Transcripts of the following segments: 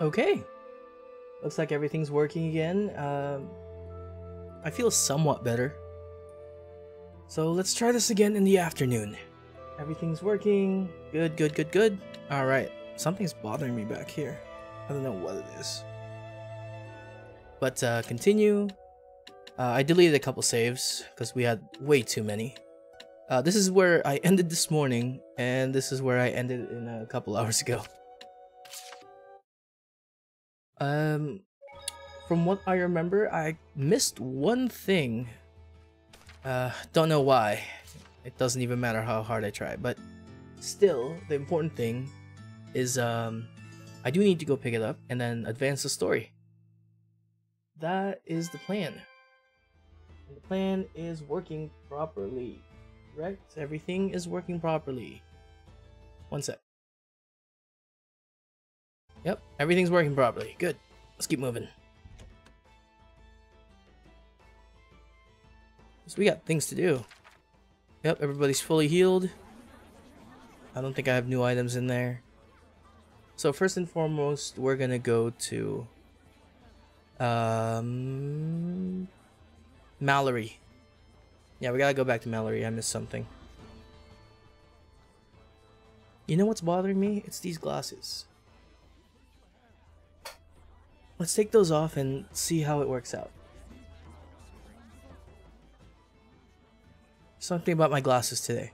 Okay. Looks like everything's working again. Um, I feel somewhat better. So let's try this again in the afternoon. Everything's working. Good, good, good, good. Alright. Something's bothering me back here. I don't know what it is. But uh, continue. Uh, I deleted a couple saves because we had way too many. Uh, this is where I ended this morning, and this is where I ended in a couple hours ago. Um, from what I remember, I missed one thing. Uh, don't know why. It doesn't even matter how hard I try, but still, the important thing is um, I do need to go pick it up and then advance the story. That is the plan. And the plan is working properly. Correct? Everything is working properly. One sec. Yep, everything's working properly. Good. Let's keep moving. So we got things to do. Yep, everybody's fully healed. I don't think I have new items in there. So first and foremost, we're gonna go to um Mallory. Yeah, we gotta go back to Mallory. I missed something. You know what's bothering me? It's these glasses. Let's take those off and see how it works out. Something about my glasses today.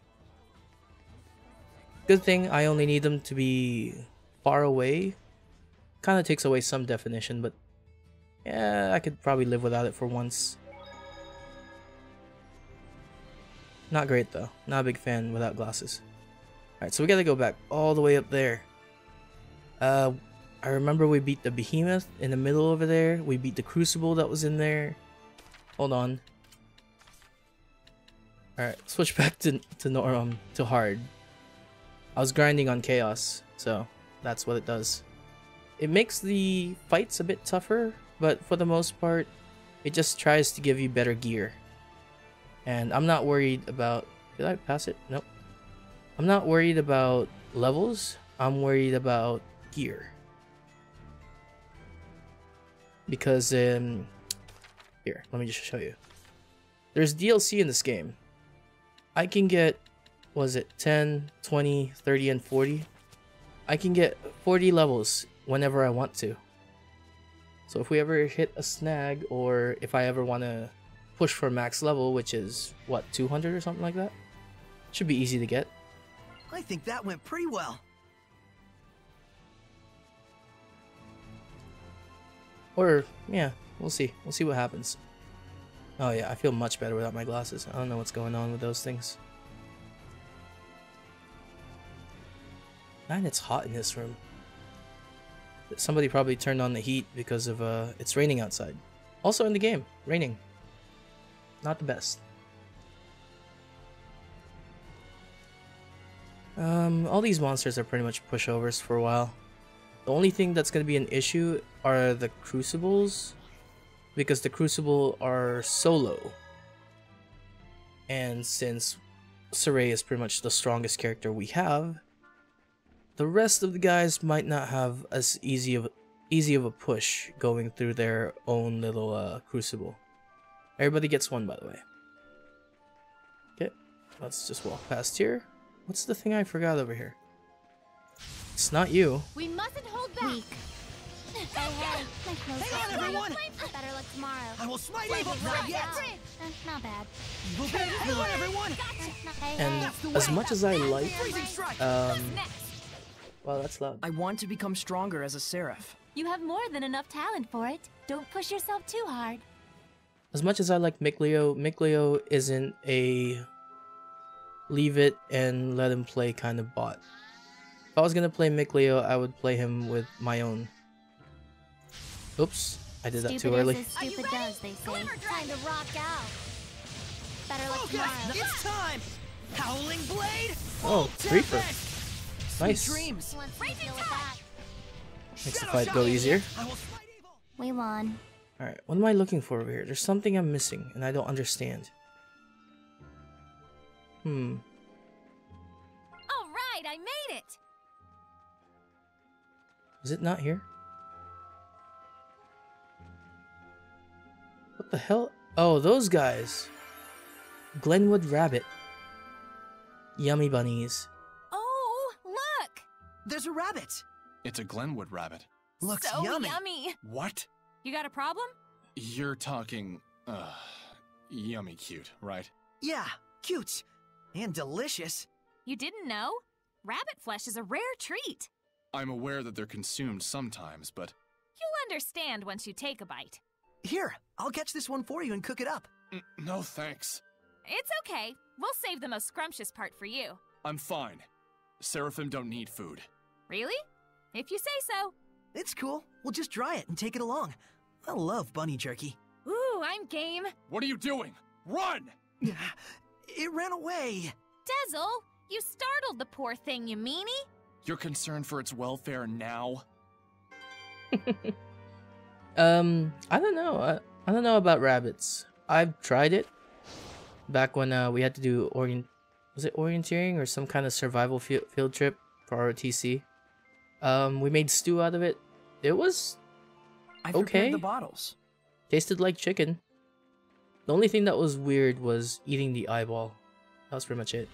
Good thing I only need them to be far away. Kind of takes away some definition, but yeah, I could probably live without it for once. Not great though. Not a big fan without glasses. Alright, so we gotta go back all the way up there. Uh, I remember we beat the behemoth in the middle over there. We beat the crucible that was in there. Hold on. Alright, switch back to, to norm, um, to hard. I was grinding on chaos, so that's what it does. It makes the fights a bit tougher, but for the most part, it just tries to give you better gear. And I'm not worried about... Did I pass it? Nope. I'm not worried about levels. I'm worried about gear. Because, um... Here, let me just show you. There's DLC in this game. I can get, was it 10, 20, 30, and 40? I can get 40 levels whenever I want to. So if we ever hit a snag, or if I ever want to push for max level, which is, what, 200 or something like that? Should be easy to get. I think that went pretty well. Or, yeah, we'll see. We'll see what happens. Oh yeah, I feel much better without my glasses. I don't know what's going on with those things. Man, it's hot in this room. Somebody probably turned on the heat because of, uh, it's raining outside. Also in the game, raining. Not the best. Um, all these monsters are pretty much pushovers for a while. The only thing that's going to be an issue are the crucibles because the crucible are solo. And since Sorey is pretty much the strongest character we have, the rest of the guys might not have as easy of easy of a push going through their own little uh, crucible. Everybody gets one, by the way. Okay, let's just walk past here. What's the thing I forgot over here? It's not you. We mustn't hold back. Weak. Hey, hey, my clothes Hang on, everyone! Better luck tomorrow. I will smite evil not yet! Uh, not bad. Evil Blade, hang on, everyone! And as much as I like, um, well, that's loud. I want to become stronger as a seraph. You have more than enough talent for it. Don't push yourself too hard. As much as I like Mikleo, Mikleo isn't a leave it and let him play kind of bot. If I was gonna play Mikleo, I would play him with my own. Oops, I did that stupid too early. Is stupid does, they say. Time to rock out. Better luck Focus! tomorrow. It's time! Howling Blade! Oh, Full Reaper. Nice. Dreams. Who wants to deal with that? Makes the fight go easier. I will! We won. Alright, what am I looking for over here? There's something I'm missing, and I don't understand. Hmm. All right, I made it. Was it not here? What the hell? Oh, those guys. Glenwood Rabbit. Yummy bunnies. Oh, look! There's a rabbit. It's a Glenwood rabbit. Looks so yummy. yummy. What? You got a problem? You're talking, uh, yummy cute, right? Yeah, cute. And delicious. You didn't know? Rabbit flesh is a rare treat. I'm aware that they're consumed sometimes, but You'll understand once you take a bite. Here, I'll catch this one for you and cook it up. mm, no thanks. It's okay. We'll save the most scrumptious part for you. I'm fine. Seraphim don't need food. Really? If you say so. It's cool. We'll just dry it and take it along. I love bunny jerky. Ooh, I'm game. What are you doing? Run! It ran away. Dezel, you startled the poor thing, you meanie. You're concerned for its welfare now? Um, I don't know. I, I don't know about rabbits. I've tried it back when uh, we had to do orient was it orienteering or some kind of survival field, field trip for ROTC. Um, we made stew out of it. It was I Okay. the bottles. tasted like chicken. The only thing that was weird was eating the eyeball. That was pretty much it.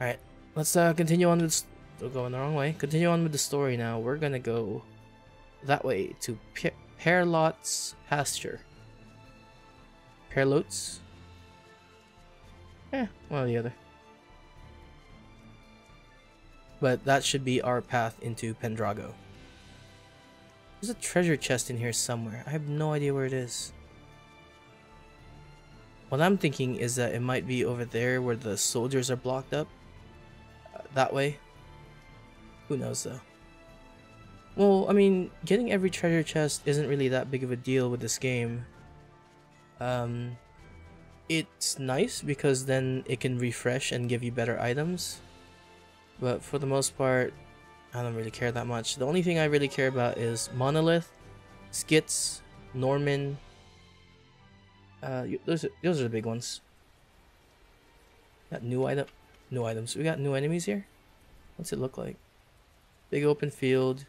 All right, let's uh continue on with. We're going the wrong way. Continue on with the story now. We're gonna go that way to Pe- Perlot's pasture. Perlots. Eh, one or the other. But that should be our path into Pendrago. There's a treasure chest in here somewhere. I have no idea where it is. What I'm thinking is that it might be over there where the soldiers are blocked up. That way. Who knows though. Well, I mean, getting every treasure chest isn't really that big of a deal with this game. Um, it's nice because then it can refresh and give you better items. But for the most part, I don't really care that much. The only thing I really care about is Monolith, Skits, Normin. Uh, those are, those are the big ones. That new item, new items. We got new enemies here. What's it look like? Big open field.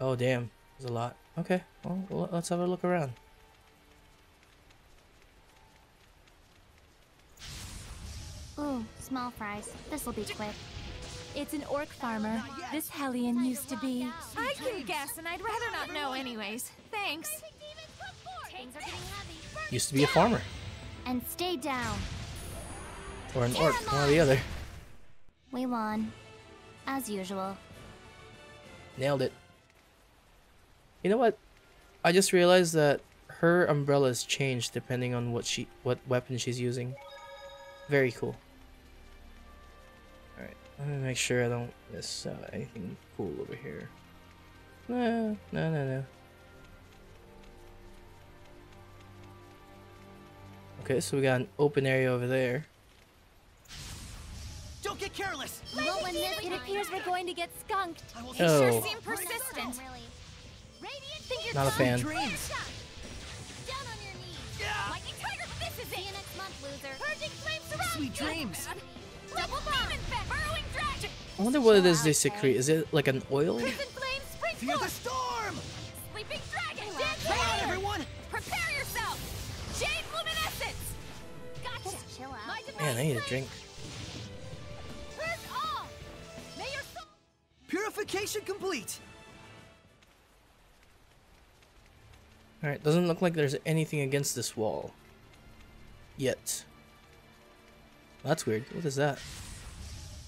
Oh damn, there's a lot. Okay, well let's have a look around. Ooh, small fries. This'll be quick. It's an orc farmer. This Hellion used to be. I can guess, and I'd rather not know anyways. Thanks. Things are getting heavy. Used to be a farmer And stay down. Or an orc, one or the other. We won. As usual. Nailed it. You know what? I just realized that her umbrellas change depending on what she what weapon she's using. Very cool. Alright, let me make sure I don't miss out anything cool over here. No, no, no, no. Okay, so we got an open area over there. Don't get careless! You won't win this It time. appears we're going to get skunked. I will You sure Oh. seem persistent. Radiant Think you're Not a fan. Dreams. Down on your knees. Lightning Tiger, this is it! next month, loser. Purging flames surround Sweet you! dreams. Double demon effect! Burrowing dragon! I wonder what it is they secrete. Is it like an oil? Fear the storm! Sleeping dragon! Come on, everyone! Prepare yourself! Jade luminescence! Gotcha! Chill out. Man, I need a drink. Purification complete. Alright, doesn't look like there's anything against this wall. Yet. That's weird. What is that?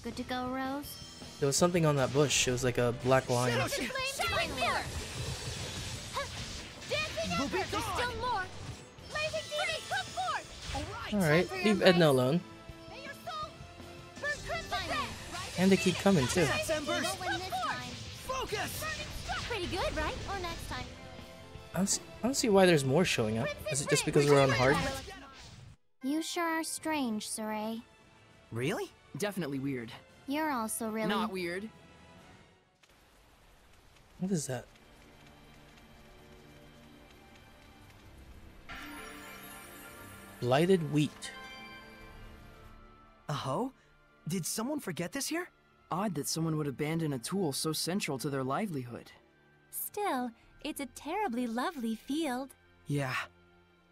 Good to go, Rose? There was something on that bush. It was like a black line. Shadow Shield! Shattering mirror! Dancing Ember! There's still more! Blazing demon, come forth! Alright, leave Edna alone. And they keep coming too. That's You embers! won't win this time. Focus! Pretty good, right? Or next time. I don't, see, I don't see why there's more showing up. Is it just because we're on hard? You sure are strange, Sorey. Really? Definitely weird. You're also really. Not weird. What is that? Blighted wheat. A hoe? Did someone forget this here? Odd that someone would abandon a tool so central to their livelihood. Still, it's a terribly lovely field. Yeah.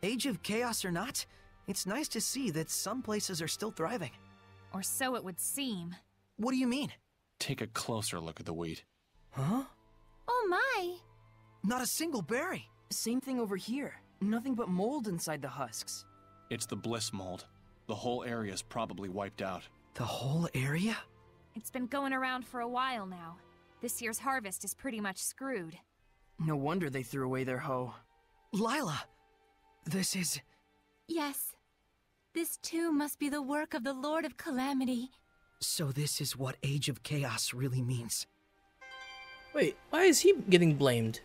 Age of Chaos or not, it's nice to see that some places are still thriving. Or so it would seem. What do you mean? Take a closer look at the wheat. Huh? Oh my! Not a single berry. Same thing over here. Nothing but mold inside the husks. It's the bliss mold. The whole area's probably wiped out. The whole area? It's been going around for a while now. This year's harvest is pretty much screwed. No wonder they threw away their hoe. Lailah! This is. Yes. This too must be the work of the Lord of Calamity. So, this is what Age of Chaos really means. Wait, why is he getting blamed?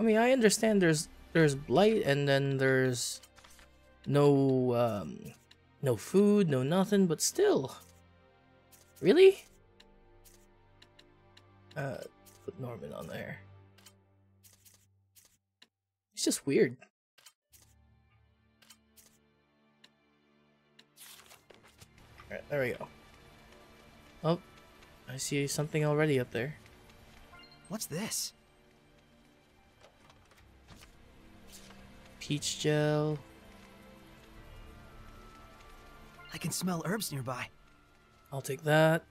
I mean, I understand there's there's blight and then there's no um no food, no nothing, but still. Really? Uh put Normin on there. It's just weird. Alright, there we go. Oh, I see something already up there. What's this? Peach gel. I can smell herbs nearby. I'll take that.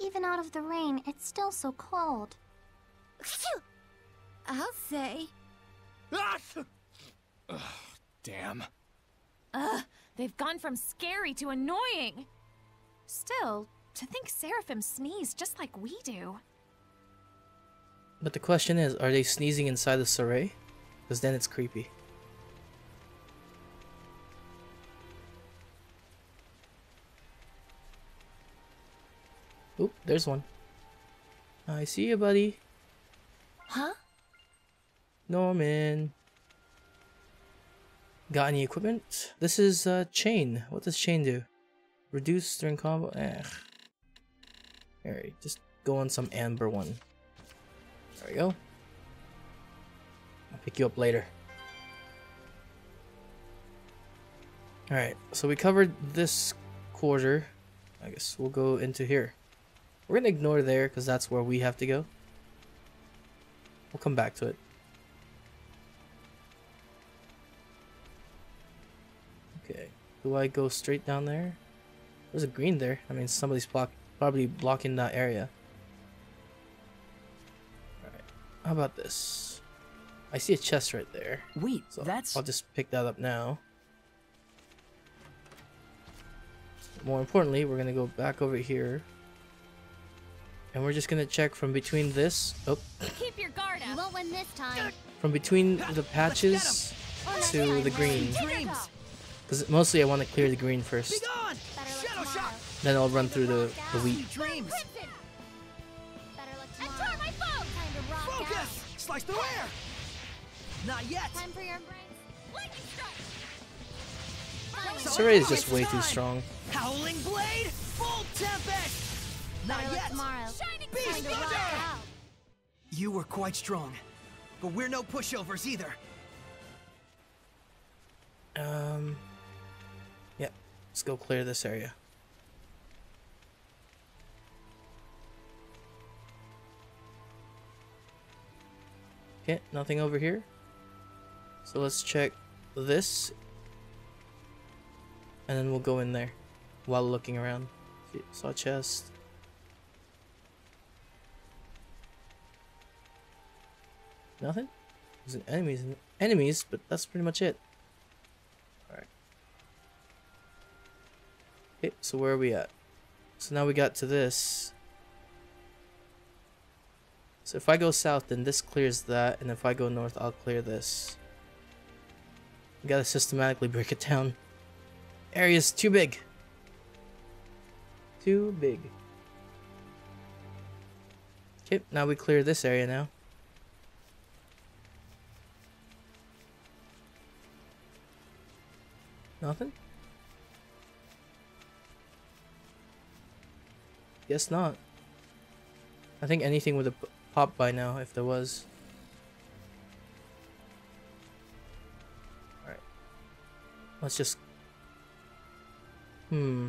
Even out of the rain, it's still so cold. I'll say. Ugh, Damn. Ugh, they've gone from scary to annoying. Still, to think Seraphim sneeze just like we do. But the question is, are they sneezing inside the Sorey? Because then it's creepy. Oop, there's one. I see you, buddy. Huh? Normin. Got any equipment? This is uh, chain. What does chain do? Reduce during combo? Eh. Alright, just go on some amber one. There we go. I'll pick you up later. Alright, so we covered this quarter. I guess we'll go into here. We're gonna ignore there because that's where we have to go. We'll come back to it. Okay, do I go straight down there? There's a green there. I mean, somebody's block probably blocking that area. Alright, how about this? I see a chest right there. Wait, So that's. I'll just pick that up now. More importantly, we're gonna go back over here. And we're just gonna check from between this, oh, Keep your guard You up. won't win this time. from between the patches to time, the Ryan. green. Because mostly I want to clear the green first. Be gone! Better luck Shadow shot! Then I'll run through the, the wheat. Dreams! Better luck And my phone! Time to rock out. Focus! Slice the air! Not yet! Time for your embrace. Lightning. Sorey is just way too strong. Howling blade! Full tempest! Not yet! Beast Time to rock thunder! out. You were quite strong. But we're no pushovers either. Um, yeah, let's go clear this area. Okay, nothing over here. So let's check this. And then we'll go in there while looking around. Saw chest. Nothing? There's an enemies, enemies, but that's pretty much it. Alright. Okay, so where are we at? So now we got to this. So if I go south, then this clears that, and if I go north, I'll clear this. We gotta systematically break it down. Area's too big. Too big. Okay, now we clear this area now. Nothing? Guess not. I think anything would have popped by now if there was. Let's just... Hmm.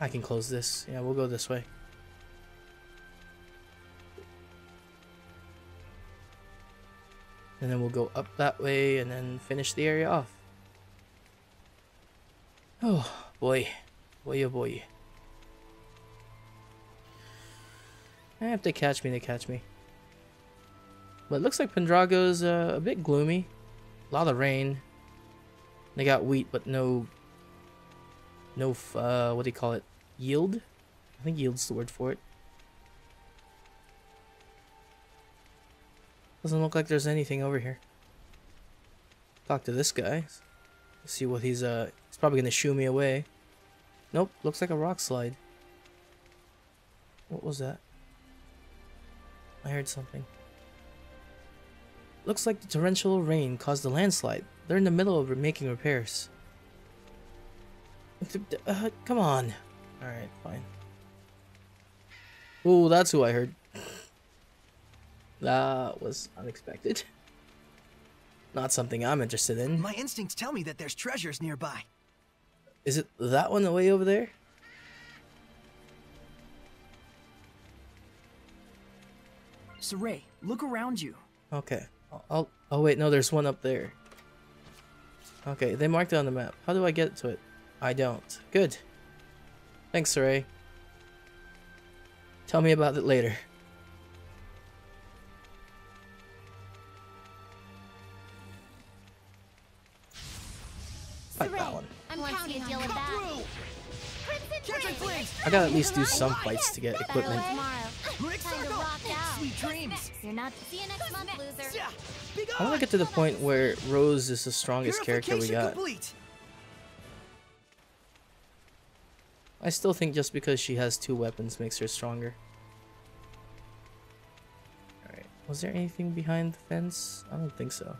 I can close this. Yeah, we'll go this way. And then we'll go up that way and then finish the area off. Oh, boy. Boy, oh boy. I have to catch me, to catch me. But it looks like Pendrago's uh, a bit gloomy. A lot of rain. They got wheat, but no... No, uh, what do you call it? Yield? I think yield's the word for it. Doesn't look like there's anything over here. Talk to this guy. See what he's, uh... He's probably gonna shoo me away. Nope, looks like a rock slide. What was that? I heard something. Looks like the torrential rain caused the landslide. They're in the middle of making repairs. Uh, come on. Alright, fine. Ooh, that's who I heard. That was unexpected. Not something I'm interested in. My instincts tell me that there's treasures nearby. Is it that one way over there? Sorey, look around you. Okay. I'll, I'll. Oh wait, no. There's one up there. Okay, they marked it on the map. How do I get to it? I don't. Good. Thanks, Sorey. Tell me about it later. Fight that one. I'm counting you deal with that. Through! Catching flames! I gotta at least do some fights to get equipment. Sweet dreams! You're not. See you next month, loser. Yeah. Be How do I get to the point where Rose is the strongest character we got? complete. I still think just because she has two weapons makes her stronger. Alright. Was there anything behind the fence? I don't think so.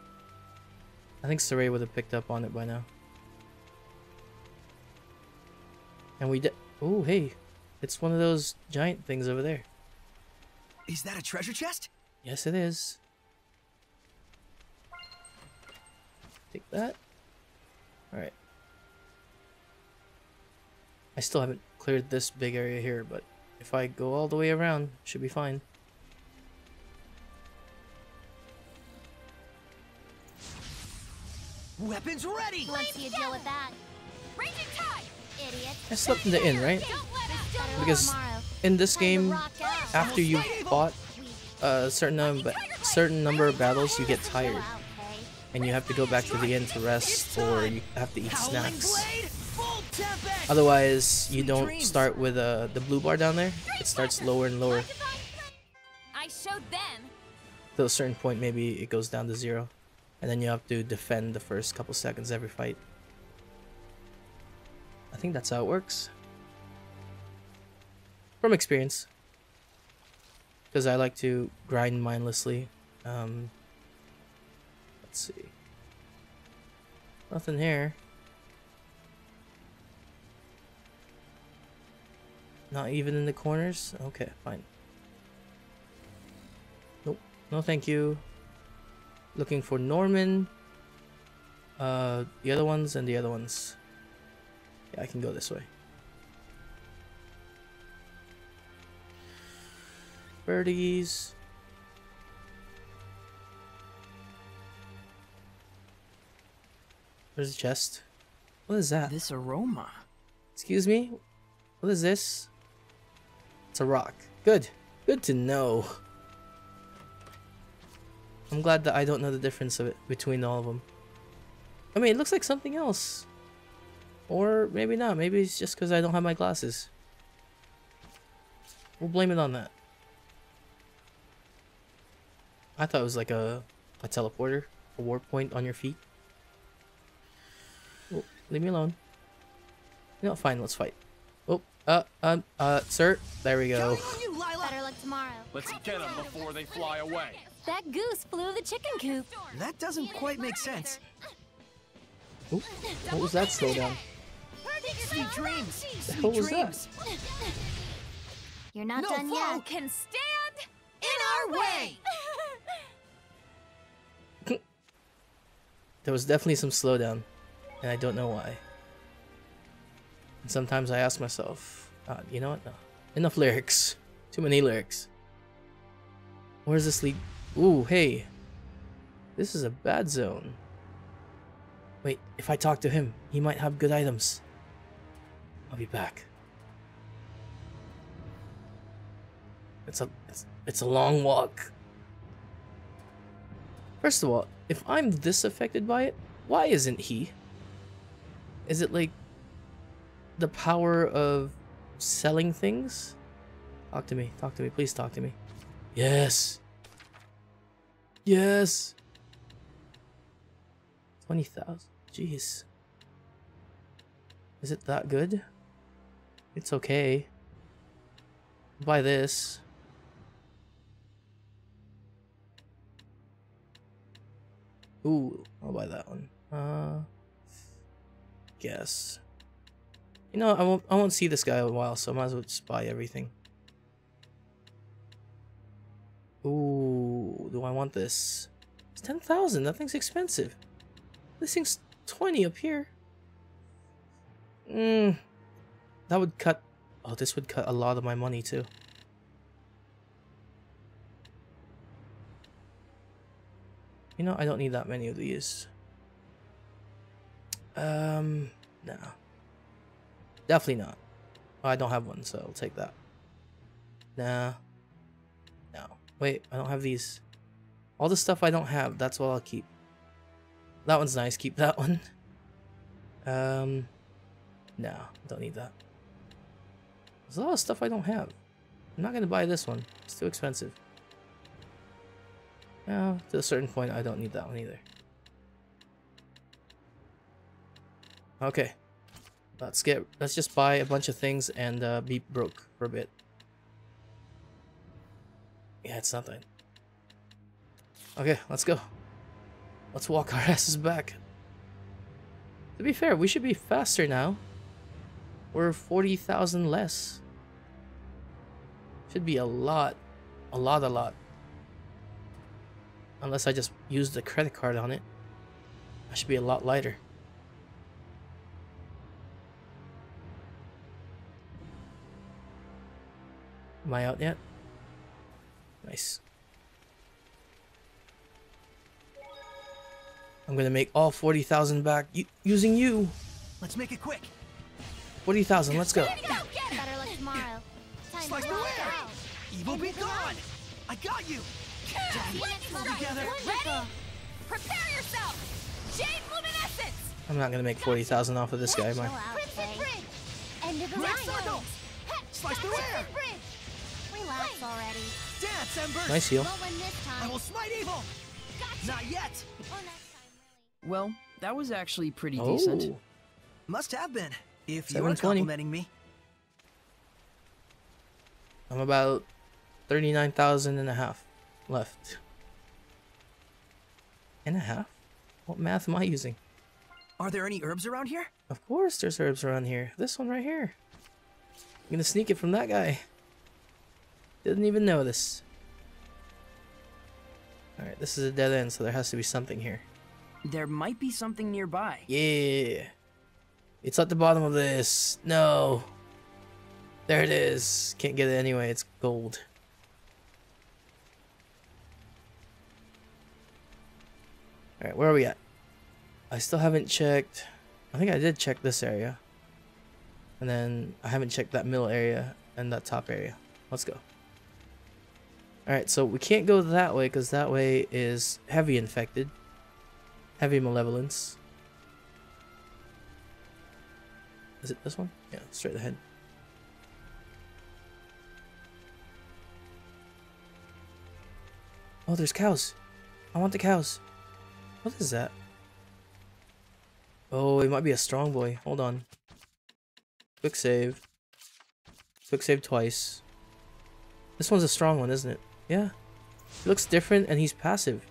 I think Sorey would have picked up on it by now. And we did. Oh, hey. It's one of those giant things over there. Is that a treasure chest? Yes, it is. Take that. Alright. I still haven't cleared this big area here, but if I go all the way around, should be fine. Weapons ready! Once you deal with that, Raging tide! idiot. I slept in the inn, right? Don't let up! Better luck Because tomorrow. In this game, after you fought a certain number, certain number of battles, you get tired, and you have to go back to the inn to rest, or you have to eat snacks. blade! Full tempest! Otherwise, you don't start with uh, the blue bar down there. It starts lower and lower. I showed them. To a certain point, maybe it goes down to zero, and then you have to defend the first couple seconds every fight. I think that's how it works. From experience. Because I like to grind mindlessly. Um, let's see. Nothing here. Not even in the corners? Okay, fine. Nope. No thank you. Looking for Normin. Uh, the other ones and the other ones. Yeah, I can go this way. Birdies. There's a chest. What is that? This aroma. Excuse me? What is this? It's a rock. Good. Good to know. I'm glad that I don't know the difference of it between all of them. I mean, it looks like something else. Or maybe not. Maybe it's just because I don't have my glasses. We'll blame it on that. I thought it was like a, a teleporter, a warp point on your feet. Oh, leave me alone. No, fine, let's fight. Oh, uh, um, uh, sir, there we go. You, Better luck tomorrow. Let's get them before they fly away. That goose flew the chicken coop. That doesn't quite make sense. Oop, what was that slowdown? Sweet dreams! The hell Sweet was that? dreams! You're not No done flow. yet. Can stand In our way! There was definitely some slowdown, and I don't know why. And sometimes I ask myself, uh, you know what? No. Enough lyrics. Too many lyrics. Where's this lead? Ooh, hey. This is a bad zone. Wait, if I talk to him, he might have good items. I'll be back. It's a it's, it's a long walk. First of all, if I'm this affected by it, why isn't he? Is it like the power of selling things? Talk to me. Talk to me. Please talk to me. Yes. Yes. 20,000. Jeez. Is it that good? It's okay. Buy this. Ooh, I'll buy that one. Uh, guess. You know, I won't. I won't see this guy in a while, so I might as well just buy everything. Ooh, do I want this? It's ten thousand. That thing's expensive. This thing's twenty up here. Hmm. That would cut. Oh, this would cut a lot of my money too. You know, I don't need that many of these. Um, no. Definitely not. I don't have one, so I'll take that. Nah. No. Wait, I don't have these. All the stuff I don't have, that's what I'll keep. That one's nice, keep that one. Um, no, don't need that. There's a lot of stuff I don't have. I'm not gonna buy this one. It's too expensive. No, to a certain point, I don't need that one either. Okay. Let's get, let's just buy a bunch of things and uh, be broke for a bit. Yeah, it's nothing. Okay, let's go. Let's walk our asses back. To be fair, we should be faster now. We're 40,000 less. Should be a lot. A lot, a lot. Unless I just use the credit card on it. I should be a lot lighter. Am I out yet? Nice. I'm gonna make all 40,000 back using you. Let's make it quick. 40,000, let's go. Better luck tomorrow. Time Slice to the rock way! Evil be gone! I got you! Let's All together. Ready? Prepare yourself! Jade Luminescence! I'm not gonna make 40,000 off of this guy, am I? Chill out, Princess Faye. Bridge! End of the line. Slice the air! Relax already. Dance, Embers! Nice heal. Won't win this I will smite evil! Not yet! Or next time, really. Well, that was actually pretty Oh, decent. Must have been. If you're 720. complimenting me. I'm about 39,000 and a half left. And a half? What math am I using? Are there any herbs around here? Of course there's herbs around here. This one right here. I'm gonna sneak it from that guy. Didn't even notice. Alright, this is a dead end, so there has to be something here. There might be something nearby. Yeah. It's at the bottom of this. No. There it is. Can't get it anyway. It's gold. Alright, where are we at? I still haven't checked. I think I did check this area. And then I haven't checked that middle area and that top area. Let's go. Alright, so we can't go that way because that way is heavy infected. Heavy malevolence. Is it this one? Yeah, straight ahead. Oh, there's cows. I want the cows. What is that? Oh, it might be a strong boy. Hold on. Quick save. Quick save twice. This one's a strong one, isn't it? Yeah. He looks different and he's passive.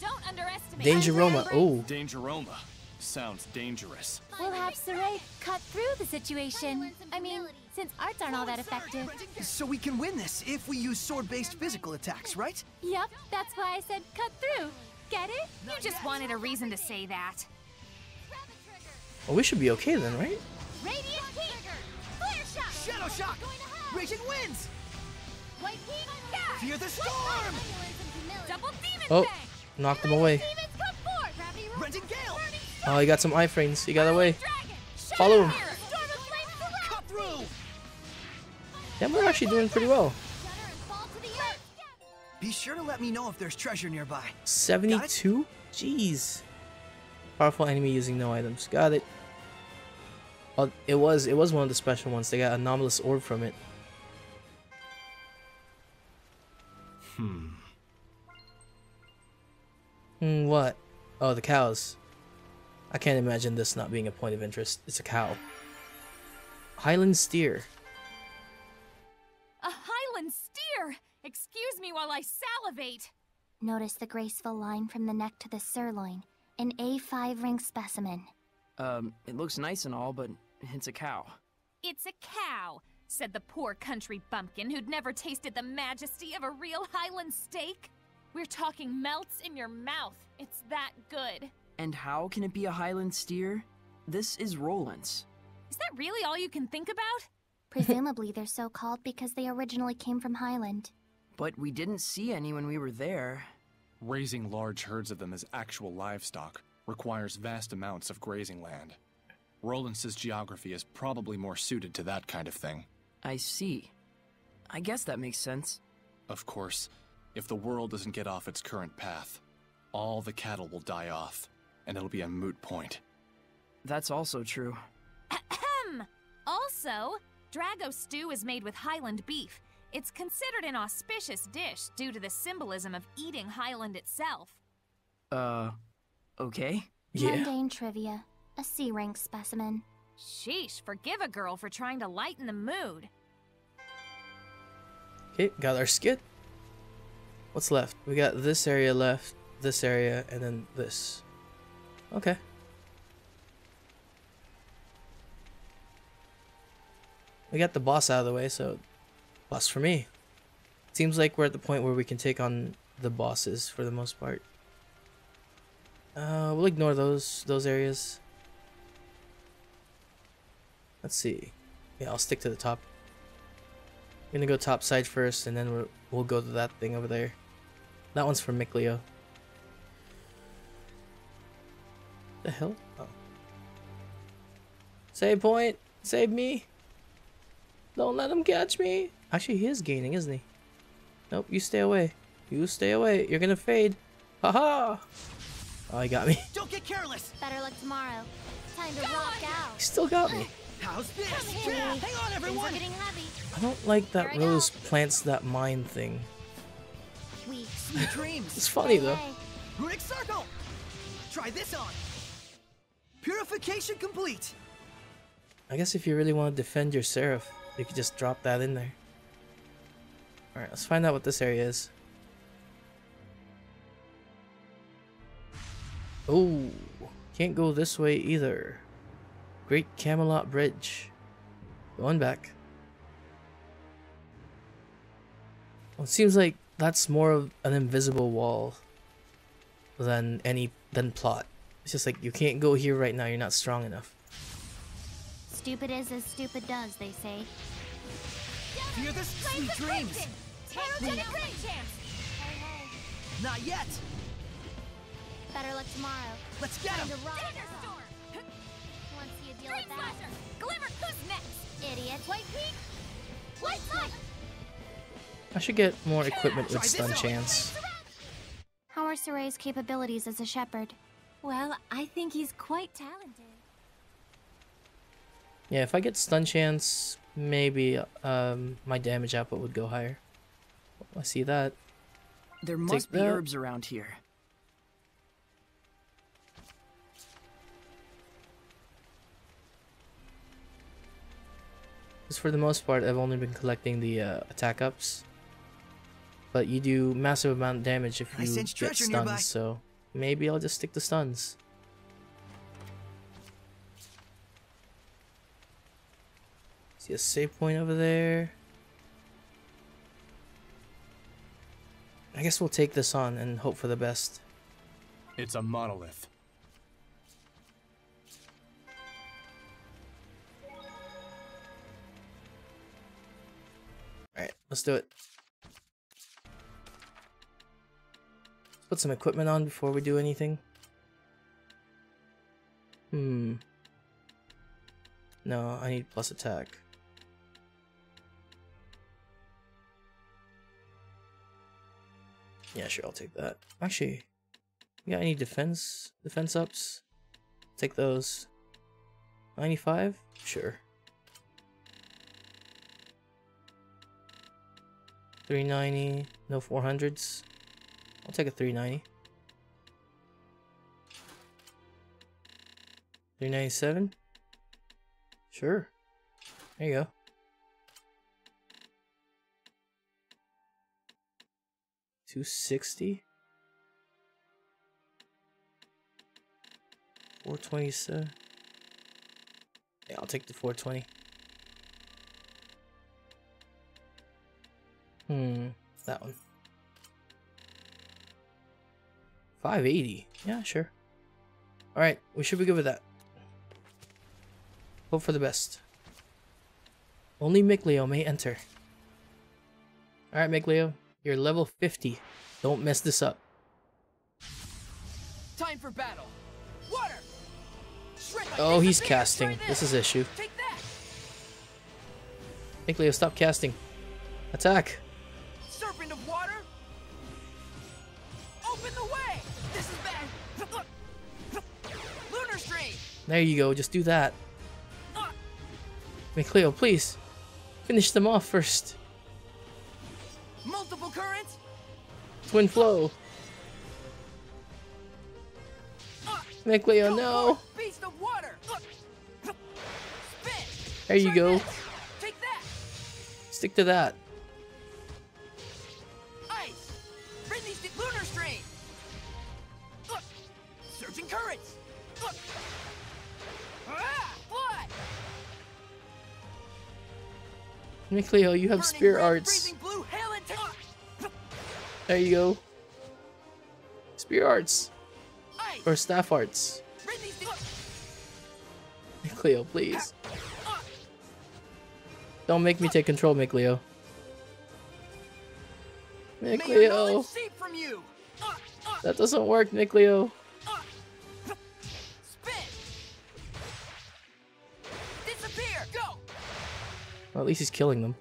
Don't underestimate Danger Roma. Oh, Dangeroma. Sounds dangerous. We'll have Sorey cut through the situation. I mean, since arts aren't all that effective. So we can win this if we use sword-based physical attacks, right? Yep, that's why I said cut through. Get it? You just wanted a reason to say that. well, we should be okay then, right? Radiant heat. Flare shot. Shadow shock! Raging winds! White Peak! Fear the storm! Double demon Oh, bang! knocked him away. Demons come forth! Gravity roll! Rending Gale! Oh, he got some iframes. He got away. Follow him. Storm of flame surround! Cut through! Yeah, we're actually doing pretty well. Be sure to let me know if there's treasure nearby. 72? Jeez. Powerful enemy using no items. Got it. Oh, it was it was one of the special ones. They got anomalous orb from it. Hmm. Hmm, what? Oh, the cows. I can't imagine this not being a point of interest. It's a cow. Hyland steer. A Hyland steer! Excuse me while I salivate. Notice the graceful line from the neck to the sirloin. An A5 ring specimen. Um, it looks nice and all, but it's a cow. It's a cow, said the poor country bumpkin who'd never tasted the majesty of a real Hyland steak. We're talking melts in your mouth. It's that good. And how can it be a Hyland steer? This is Rolance. Is that really all you can think about? Presumably they're so called because they originally came from Hyland. But we didn't see any when we were there. Raising large herds of them as actual livestock requires vast amounts of grazing land. Rolance geography is probably more suited to that kind of thing. I see. I guess that makes sense. Of course, if the world doesn't get off its current path, all the cattle will die off, and it'll be a moot point. That's also true. Ahem! Also, Drago stew is made with Hyland beef. It's considered an auspicious dish due to the symbolism of eating Hyland itself. Uh, okay. Yeah. Mundane trivia. A C rank specimen. Sheesh, forgive a girl for trying to lighten the mood. Okay, got our skit. What's left? We got this area left, this area, and then this. Okay. We got the boss out of the way, so boss for me. Seems like we're at the point where we can take on the bosses for the most part. Uh, we'll ignore those those areas. Let's see. Yeah, I'll stick to the top. I'm gonna go top side first, and then we'll, we'll go to that thing over there. That one's for Mikleo. The hell? Oh. Save point! Save me! Don't let him catch me! Actually, he is gaining, isn't he? Nope, you stay away. You stay away. You're gonna fade. Haha! Oh, he got me. Don't get careless! Better luck tomorrow. Time to rock out. He still got me. How's this? Yeah, hang on, Things are everyone! getting heavy. I don't like that Here go. Rose plants that mine thing. Weak. Sweet dreams! It's funny though. Runic Circle! Try this on! Purification complete! I guess if you really want to defend your Seraph, you could just drop that in there. Alright, let's find out what this area is. Oh, can't go this way either. Great Camelot Bridge. Going back. Well, it seems like that's more of an invisible wall than any than plot. It's just like you can't go here right now. You're not strong enough. Stupid is as stupid does, they say. Fear the sweet dreams! Aerogenic crit chance! Hey, hey. Not yet! Better luck tomorrow. Let's get him! to rock Dagger out. Storm! Want to see a deal Dream with that? Glimmer, who's next? Idiot. White Peak! White Light! I should get more equipment with stun chance. How are Sorey's capabilities as a shepherd? Well, I think he's quite talented. Yeah, if I get stun chance, maybe um my damage output would go higher. I see that. There must be that. herbs around here. Because for the most part, I've only been collecting the uh, attack ups. But you do massive amount of damage if you get stuns, nearby. so maybe I'll just stick to stuns. See a save point over there. I guess we'll take this on and hope for the best. It's a monolith. Alright, let's do it. Put some equipment on before we do anything. Hmm. No, I need plus attack. Yeah, sure, I'll take that. Actually, yeah, I need defense defense ups. Take those. 95? Sure. 390, no 400s. I'll take a 390. 397? Sure. There you go. Two sixty? Four twenty seven. Yeah, I'll take the four twenty. Hmm, that one. 580. Yeah, sure. Alright, we should be good with that. Hope for the best. Only Mikleo may enter. Alright, Mikleo. You're level 50. Don't mess this up. Time for battle. Water. Oh, he's casting. This is issue. Take that. Mikleo, stop casting. Attack. Serpent of water. Open the way. This is bad. Lunar strain. There you go. Just do that. Ah, Mikleo, please. Finish them off first. Twin flow. Mikleo, go no. Beast of water. There you go. Take that. Stick to that. Ice. Lunar strain. Ah, Surging currents. Ah, Fly. Mikleo, you have Burning spear arts. There you go. Spear arts. Or staff arts. Mikleo, please. Don't make me take control, Mikleo. Mikleo. knowledge seep from you. That doesn't work, Mikleo. Spin. Disappear. Go. Well, at least he's killing them.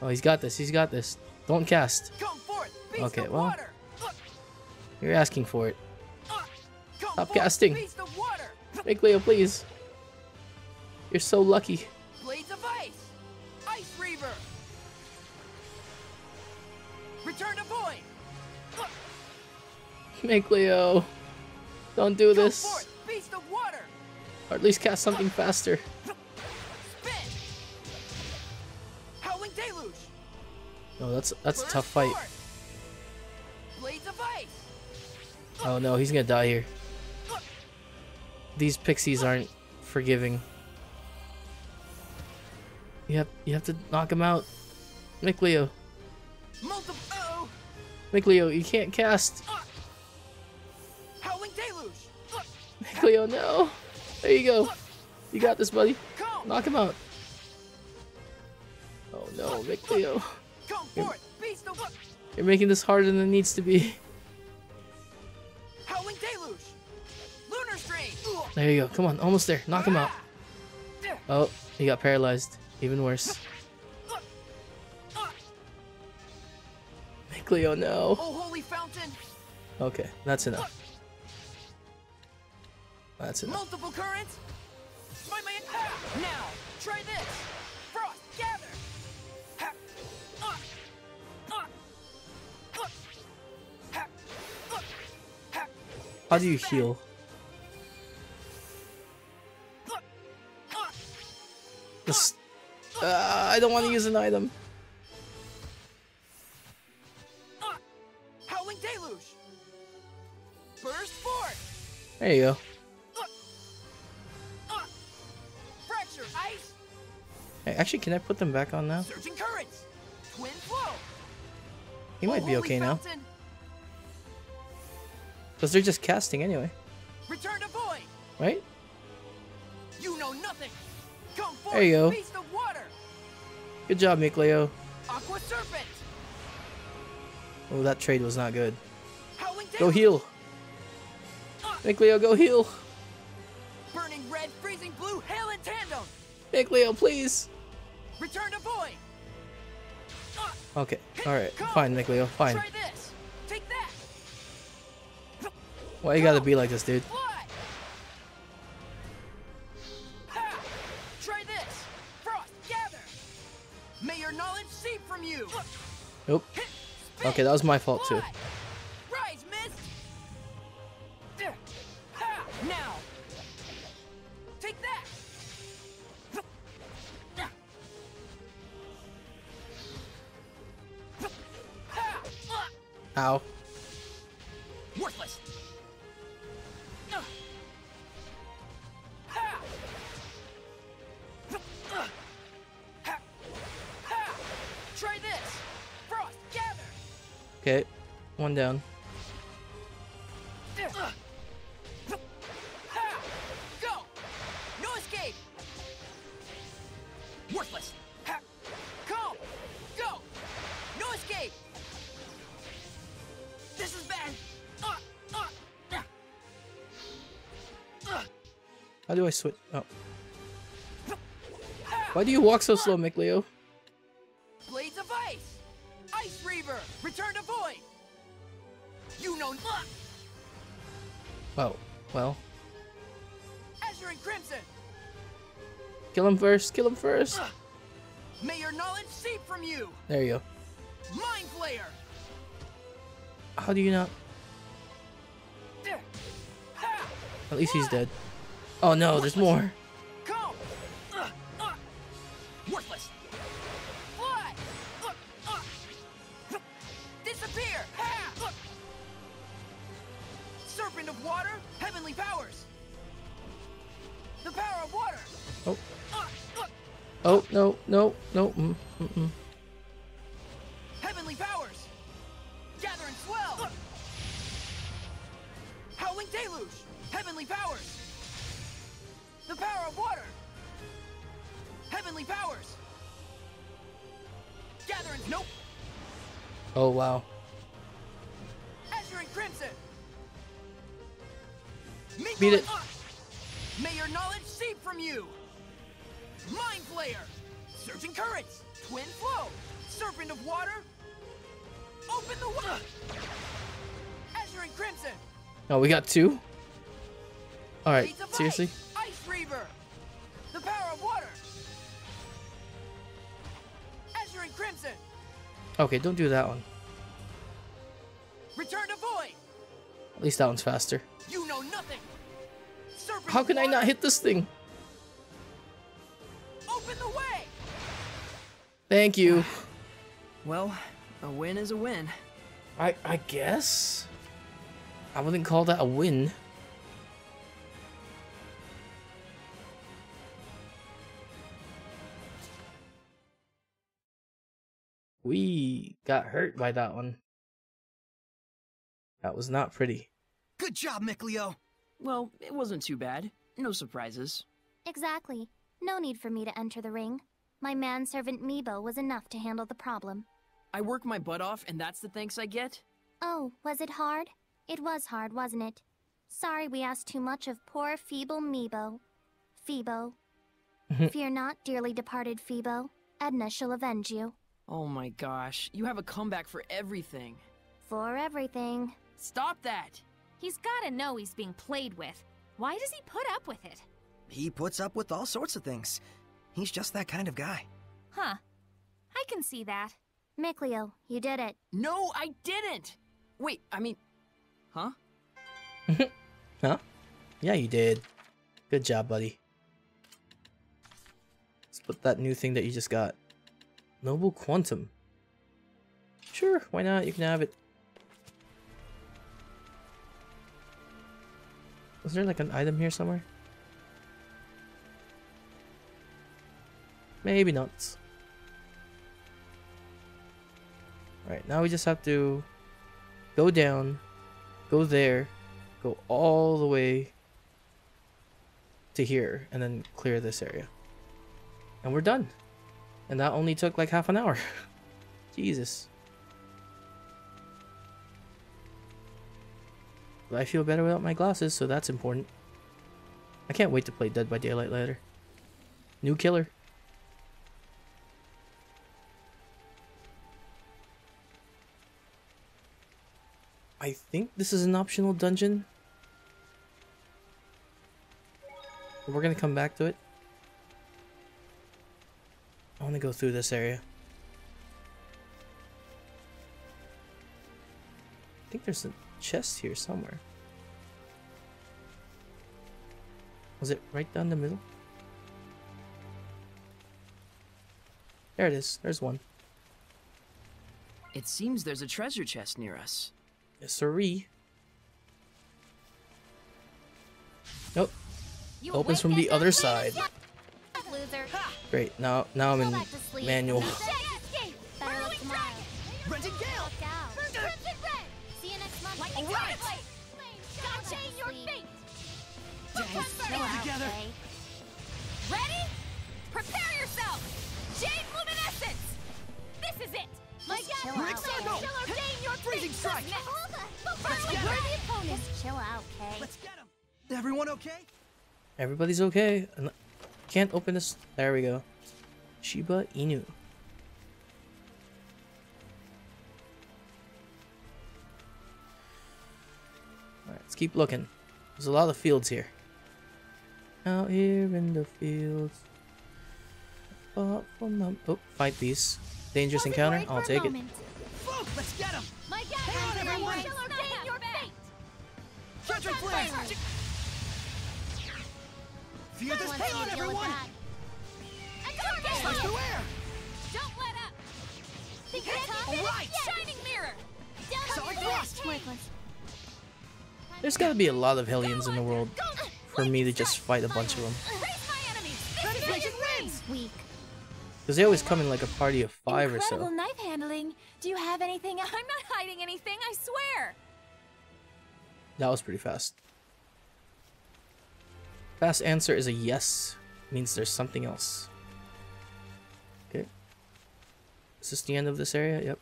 Oh, he's got this. He's got this. Don't cast. Come forth. Beast Okay, well. You're asking for it. Come Stop casting. Water. Mikleo, please. You're so lucky. Blades of ice. Ice Reaver. Return to void. Ah, Mikleo. Don't do this. forth. Beast of water. Or at least cast something faster. No, that's that's a tough fight. Oh no, he's gonna die here. These pixies aren't forgiving. You have you have to knock him out. Mikleo. Multiple. Oh. Mikleo, you can't cast. Howling deluge. Ah, Mikleo, no. There you go. You got this, buddy. Knock him out. Oh no, Mikleo. Come forth. Beast of. You're making this harder than it needs to be. Howling deluge. Lunar strain. There you go. Come on, almost there. Knock him out. Ah. Oh, he got paralyzed. Even worse. Ah. No. Oh, holy fountain. Okay, that's enough. That's enough. Multiple currents. My. Ah. Now, try this. Frost, gather. How do you heal? Ah. Uh, I don't want to use an item. Howling deluge. Burst forth. There you go. Fracture ice. Hey, actually, can I put them back on now? Surging currents. Twin flow. He might be okay now. Because they're just casting anyway, Return to void. right? You know nothing. Come forth. There you go. Beast of water. Good job, Mikleo. Aqua Serpent! Oh, that trade was not good. Go heal. Mikleo go heal. Burning Red, Freezing Blue, Hail in Tandem! Mikleo, please. Return to Void! Ah, Okay, alright. Come. Fine, Mikleo, fine. Why you gotta be like this, dude? Fly! Try this! Frost, gather! May your knowledge seep from you! Nope. Okay, that was my fault too. Rise. Ha! Now! Take that! Ow. Okay, one down. Go! No escape! Worthless! Come! Go! No escape! This is bad! How do I switch? Oh. Why do you walk so slow, Mick Return to Void! You know luck! Oh, well. Azure and Crimson! Kill him first, kill him first. Ugh. May your knowledge seep from you! There you go. Mind Flayer! How do you not? At least he's dead. Oh no, there's more. Serpent of Water, Heavenly Powers! The power of water! Oh, Uh, uh. oh no, no, no. Mm, mm, mm. Heavenly Powers! Gather and swell! Uh. Howling Deluge! Heavenly Powers! The power of water! Heavenly Powers! Gather and... Nope! Oh wow. Azure and Crimson! Beat it. May your knowledge seep from you! Mind Flayer! Surging Currents! Twin Flow! Serpent of Water! Open the water! Azure and Crimson! Oh, we got two. All right, seriously. Ice, Ice Reaver! The power of water! Azure and Crimson! Okay, don't do that one. Return to Void! At least that one's faster. You know nothing! Serpent How can I not hit this thing? Open the way! Thank you. Well, a win is a win. I I guess. I wouldn't call that a win. We got hurt by that one. That was not pretty. Good job, Mikleo. Well, it wasn't too bad. No surprises. Exactly. No need for me to enter the ring. My manservant Meebo was enough to handle the problem. I work my butt off, and that's the thanks I get? Oh, was it hard? It was hard, wasn't it? Sorry we asked too much of poor feeble Meebo. Phoebo. Fear not, dearly departed Phoebo. Edna shall avenge you. Oh my gosh, you have a comeback for everything. For everything. Stop that! He's gotta know he's being played with. Why does he put up with it? He puts up with all sorts of things. He's just that kind of guy. Huh. I can see that. Mikleo, you did it. No, I didn't! Wait, I mean. Huh? Huh? Yeah, you did. Good job, buddy. Let's put that new thing that you just got. Noble Quantum. Sure, why not? You can have it. Was there like an item here somewhere? Maybe not. Alright, now we just have to go down, go there, go all the way to here, and then clear this area. And we're done. And that only took like half an hour. Jesus. I feel better without my glasses, so that's important. I can't wait to play Dead by Daylight later. New killer. I think this is an optional dungeon. We're gonna come back to it. I wanna go through this area. I think there's a chest here somewhere. Was it right down the middle? There it is. There's one. It seems there's a treasure chest near us. Yes, sirree. Nope. You Opens from the other Dumbledore? side. Loser. Great. Now, now I'm in back to manual. You next month. Lightning! Gotcha! your Sleep. fate! Chill out, together. Faye. Ready? Prepare yourself! Jade Luminescence! This is it! My God, Rick Circle! Freezing strike! Let's get Where him! the opponents? Just chill out, Kay. Let's get him! Everyone okay? Everybody's okay. And Can't open this. There we go. Shiba Inu. Let's keep looking. There's a lot of fields here. Out here in the fields. Far from the- Oh, fight these. Dangerous Wasn't encounter? I'll take it. moment. Folk, let's get him! My God, Hang on, everyone. Shall ordain your fate. Treasure Flare! Fear this! Once Hang on, everyone! that. And don't Slice the air! Don't let up! Think you're? All right! Shining mirror! Down on Sonic thrust. Worthless. There's gotta be a lot of hellions in the world for me to just fight a bunch of them. Face my enemies! Penetration wins! Weak. Because they always come in like a party of five or so. knife handling. Do you have anything? I'm not hiding anything, I swear! That was pretty fast. Fast answer is a yes. Means there's something else. Okay. Is this the end of this area? Yep.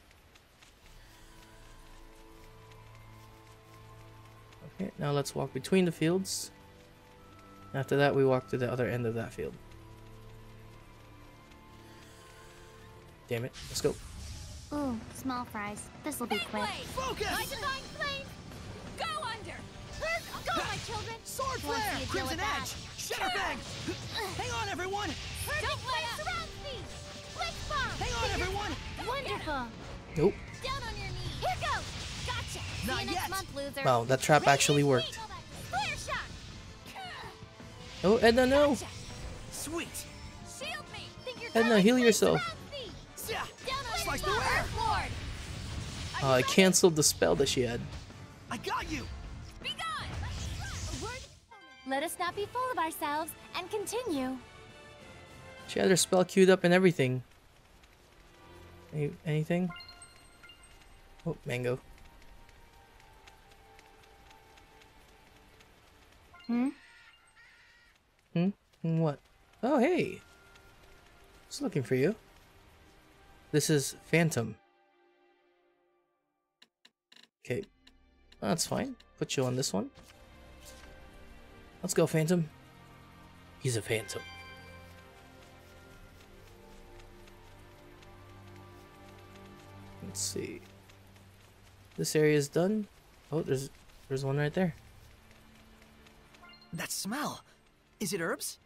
Okay, now let's walk between the fields. After that, we walk to the other end of that field. Damn it. Let's go. Ooh, small fries. This'll be quick. Blade! Focus! My divine flame! Go under! Go, my children. Sword Flare! Crimson with that. Edge! Shadowfang! Hang on, everyone! Don't let up! Surround me. Blitz bomb. Hang on, everyone! Wonderful. Nope. Not you yet. month. Wow, that trap actually worked. Oh, Edna, no! Sweet! Shield me! Think you're Edna, heal yourself. Surround me. Yeah! Down on Slice your the knees. air! Lord! Uh, I canceled the spell that she had. I got you! Be gone! Let us not be full of ourselves and continue. She had her spell queued up and everything. Any, anything? Oh, mango. Hmm? Hmm? Hmm, What? Oh, hey! Just looking for you. This is Phantom. Okay. That's fine. Put you on this one. Let's go, Phantom. He's a Phantom. Let's see. This area is done. Oh, there's there's one right there. That smell! Is it herbs?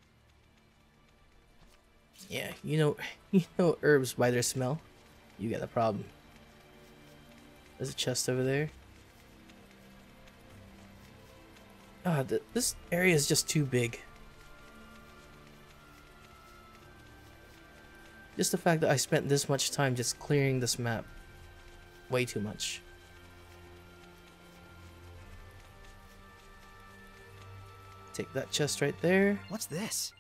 Yeah, you know you know herbs by their smell. You got a problem. There's a chest over there. Ah, th this area is just too big. Just the fact that I spent this much time just clearing this map. Way too much. Take that chest right there. What's this?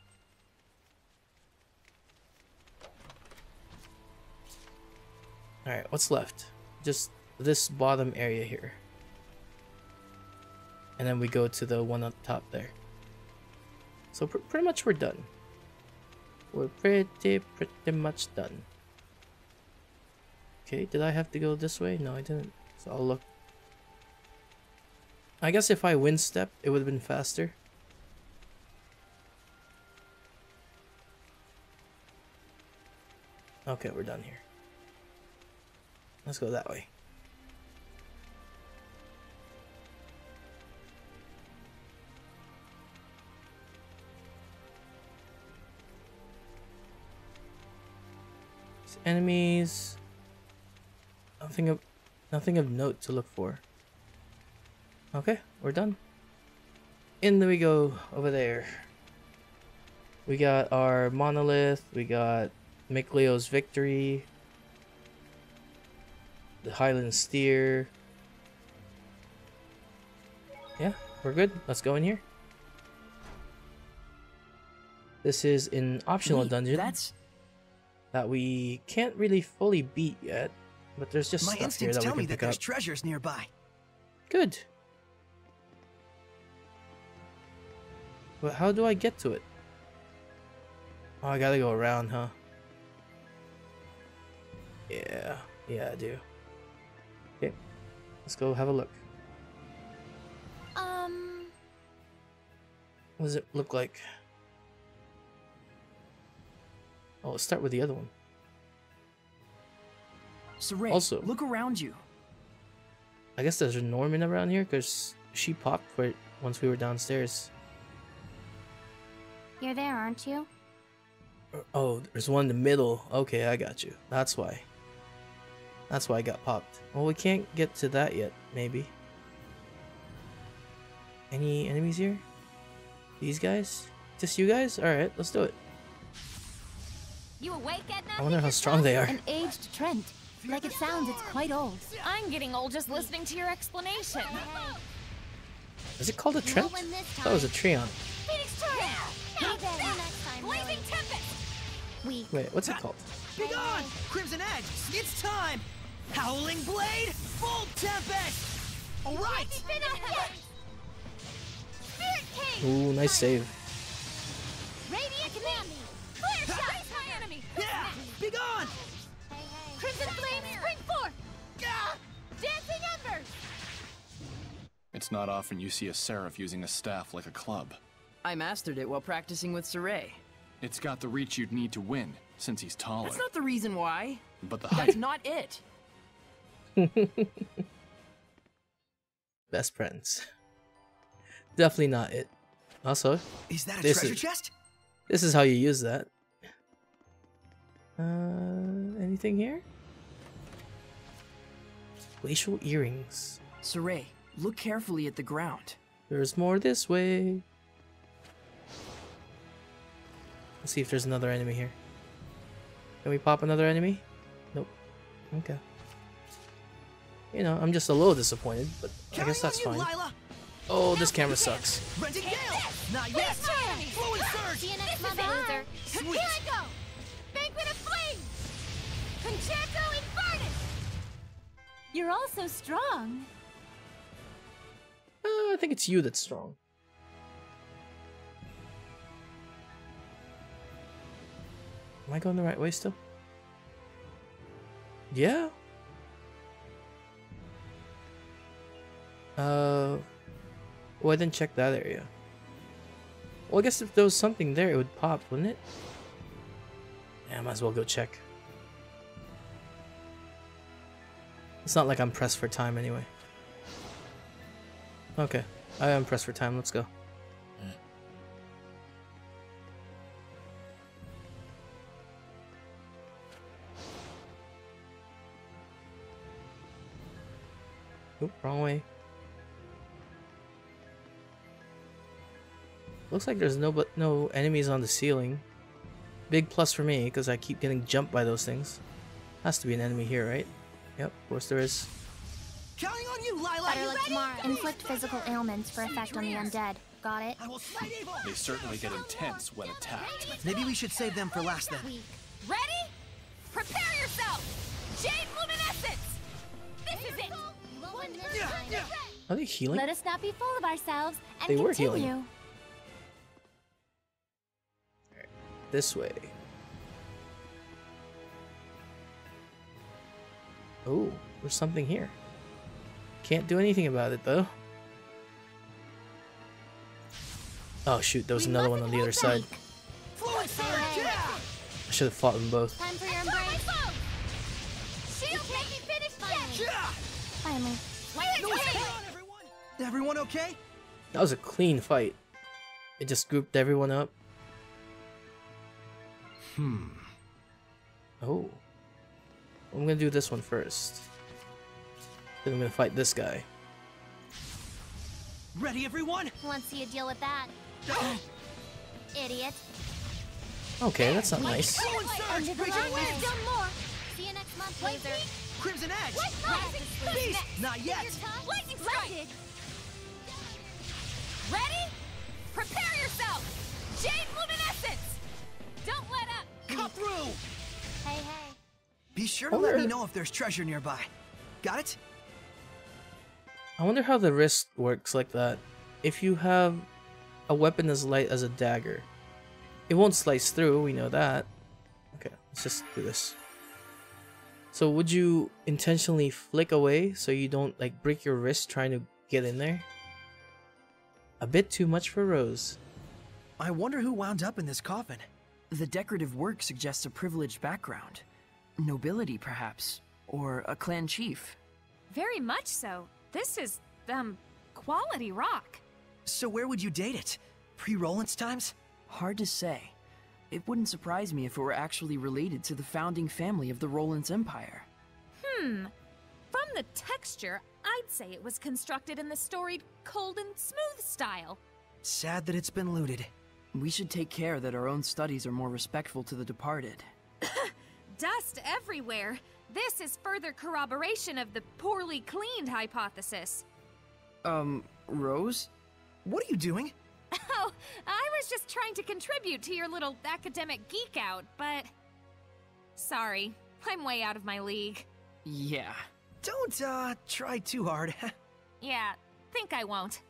Alright, what's left? Just this bottom area here. And then we go to the one on top there. So pr pretty much we're done. We're pretty, pretty much done. Okay, did I have to go this way? No, I didn't. So I'll look. I guess if I wind step, it would have been faster. Okay, we're done here. Let's go that way. Enemies. Nothing of nothing of note to look for. Okay, we're done. In there we go over there. We got our monolith, we got Mikleo's victory, the Highland steer. Yeah, we're good. Let's go in here. This is an optional Wait, dungeon That's that we can't really fully beat yet, but there's just My stuff here instincts that tell we me can that pick there's up. treasures nearby. Good. But how do I get to it? Oh, I gotta go around, huh? Yeah, yeah, I do. Okay, let's go have a look. Um, What does it look like? Oh, let's start with the other one. Sorey. Also- look around you. I guess there's a Normin around here because she popped for once we were downstairs. you're there, aren't you? Oh, there's one in the middle. Okay, I got you. That's why. That's why I got popped. Well, we can't get to that yet, maybe. Any enemies here? These guys? Just you guys? Alright, let's do it. You awake, Edna? I wonder how strong they are. An aged Trent. Like it sounds, it's quite old. I'm getting old just listening to your explanation. Is it called a Trent? win this That was a Treon. Phoenix Turret! Hey there, next time, Blazing. Tempest! Wait, what's it called? Be gone! Crimson Edge, it's time! Howling Blade, Full Tempest! Alright! Ooh, nice save. Radiant Command! Flare Shot! Face my enemy! Yeah! Be gone! Crimson Flame, Spring Forth! Dancing Embers! It's not often you see a seraph using a staff like a club. I mastered it while practicing with Sorey. It's got the reach you'd need to win, since he's taller. That's not the reason why. But the height... That's not it. Best friends. Definitely not it. Also, Is that a This treasure is- chest? this is how you use that. Uh, anything here? Glacial earrings. Sorey, look carefully at the ground. There's more this way. Let's see if there's another enemy here. Can we pop another enemy? Nope. Okay. You know, I'm just a little disappointed, but I guess that's fine. Oh, this camera sucks. Rending Gale! Not yet! Flow and Surge! See you next month, loser. Sweet. Here I go! Banquet of Flames! Concerto Infernus! You're all so strong. Uh, I think it's you that's strong. Am I going the right way still? Yeah. Uh, well, I didn't check that area. Well, I guess if there was something there, it would pop, wouldn't it? Yeah, I might as well go check. It's not like I'm pressed for time anyway. Okay, I am pressed for time. Let's go. Oop, wrong way. Looks like there's no but no enemies on the ceiling. Big plus for me because I keep getting jumped by those things. Has to be an enemy here, right? Yep, of course there is. Counting on you, Lailah! Better luck tomorrow. Inflict physical ailments for effect on the undead. Got it? I will smite evil! They certainly get intense when attacked. Maybe we should save them for last then. Ready? Prepare yourself! Jade Luminescence! This is it! We'll win this Yeah, time. yeah. Are they healing? Let us not be full of ourselves and They were continue. healing. This way. Oh, there's something here. Can't do anything about it though. Oh shoot, there was We another one on the other hold side. back. Fluid surge! Hooray. Yeah! I should have fought them both. Time for your embrace. Shield make me finish Finally. Yeah! Finally. No, come on, everyone! Everyone okay? That was a clean fight. It just grouped everyone up. Hmm. Oh. I'm gonna do this one first. Then I'm gonna fight this guy. Ready, everyone? Want to see you deal with that? Idiot. Okay, that's not nice. Under the Raging line, winds! still more. See you next month, loser. Crimson Edge! Rising Beast! Not yet! Lightning strike! Ready? Prepare yourself! Jade Luminescence! Don't let up! Cut through! Hey, hey. Be sure to let me know if there's treasure nearby. Got it? I wonder how the wrist works like that. If you have a weapon as light as a dagger, it won't slice through, we know that. Okay, let's just do this. So would you intentionally flick away so you don't like break your wrist trying to get in there? A bit too much for Rose. I wonder who wound up in this coffin. The decorative work suggests a privileged background. Nobility, perhaps. Or a clan chief. Very much so. This is, um, quality rock. So where would you date it? Pre-Rolance times? Hard to say. It wouldn't surprise me if it were actually related to the founding family of the Rolance Empire. Hmm. From the texture, I'd say it was constructed in the storied cold and smooth style. Sad that it's been looted. We should take care that our own studies are more respectful to the departed. Dust everywhere. This is further corroboration of the poorly cleaned hypothesis. Um, Rose? What are you doing? Oh, I was just trying to contribute to your little academic geek out, but. Sorry, I'm way out of my league. Yeah. Don't, uh, try too hard. Yeah, think I won't.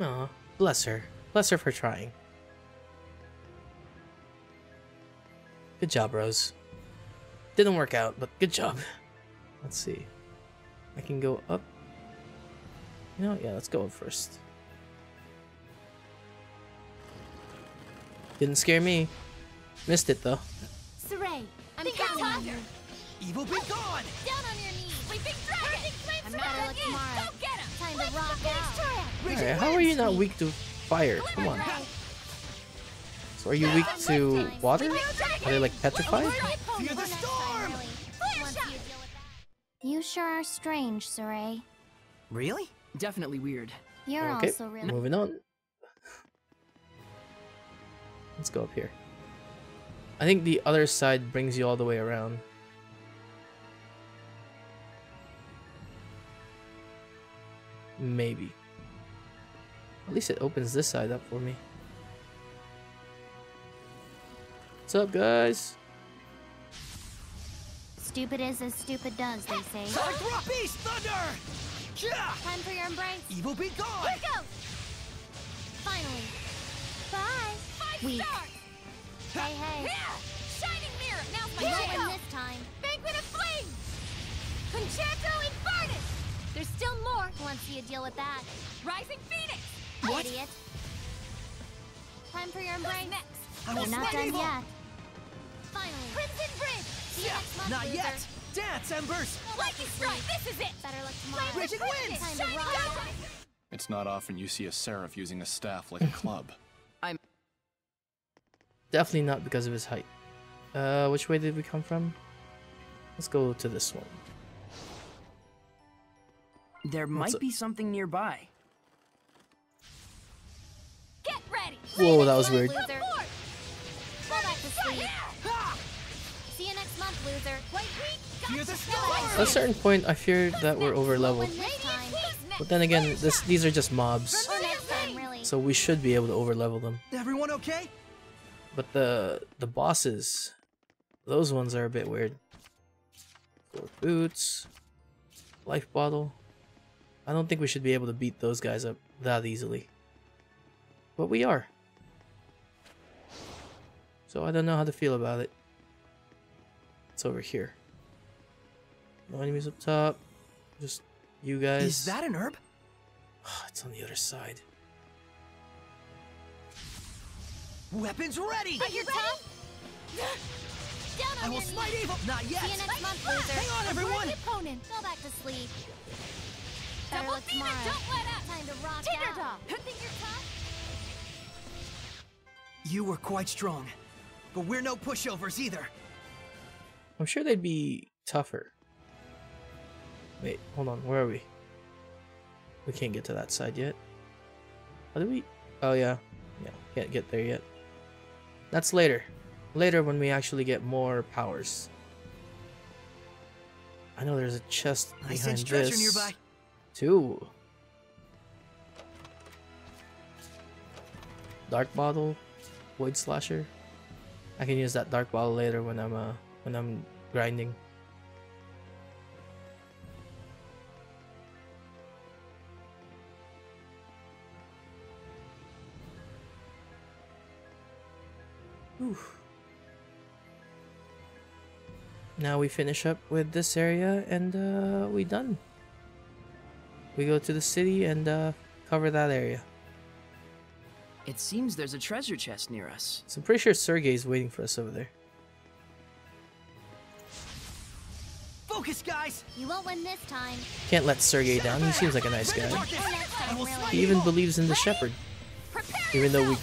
Aw, bless her. Bless her for trying. Good job, Rose. Didn't work out, but good job. Let's see. I can go up. You know, yeah, let's go up first. Didn't scare me. Missed it though. Sorey, I'm Think counting I'll on you. Evil be gone! Down on your knees. Sleeping dragon! I'm I'm better not look in! tomorrow. Go get him! Time to rock out. Alright, how are you not weak to fire? Come on. So are you weak to water? Are they like petrified? Fear the storm! You sure are strange, Sorey. Really? Definitely weird. You're Okay, also really. moving on. Let's go up here. I think the other side brings you all the way around. Maybe. At least it opens this side up for me. What's up, guys? Stupid is as stupid does, they say. Beast Thunder! Time for your embrace. Evil be gone! Here goes. Finally. Bye. Five Weak. stars! Hey, hey. Yeah! Shining mirror! Now's my You chance! this time. Banquet of Flame! Concerto Infernus! There's still more. Want to see you deal with that? Rising Phoenix! What? Idiot. Time for your Who's embrace. next? I You're not done evil! yet. Finally. Crimson Bridge. See you Yeah, month, not loser. yet! Dance, Embers! Lightning Strike! This is it! Better luck tomorrow. Raging winds! Time to Shining rock out. Dawn! It's not often you see a seraph using a staff like a club. I'm definitely not because of his height. Uh, which way did we come from? Let's go to this one. There What's might up? be something nearby. Whoa, that was weird. Loser. Fall back to sleep. Ha! See you next month, loser. Fear the At a certain point, I feared that we're over leveled. Win this time. But then again, this these are just mobs, Or next time, really. so we should be able to over level them. Everyone okay? But the the bosses, those ones are a bit weird. Four boots, life bottle. I don't think we should be able to beat those guys up that easily. But we are. So I don't know how to feel about it. It's over here. No enemies up top. Just you guys. Is that an herb? it's on the other side. Weapons ready! At your tongue? Down on I will your smite knees. evil! Not yet! See you next month, ah! loser. Hang on, everyone! Opponent. Go back to sleep. Better Double luck demon, tomorrow. don't let up! Time to rock Tinder out. dog. Think you're tough? You were quite strong, but we're no pushovers either. I'm sure they'd be tougher. Wait, hold on. Where are we? We can't get to that side yet. How do we? Oh yeah, yeah. Can't get there yet. That's later. Later when we actually get more powers. I know there's a chest I behind sense treasure this. nearby. Two. Dark bottle, void slasher. I can use that dark ball later when I'm uh when I'm grinding. Oof. Now we finish up with this area and uh, we done. We go to the city and uh, cover that area. It seems there's a treasure chest near us. So I'm pretty sure Sergei's waiting for us over there. Focus, guys! You won't win this time. Can't let Sergei down. He seems like a nice guy. darkness! Or next I time, will really. smite He even believes in the shepherd, even though we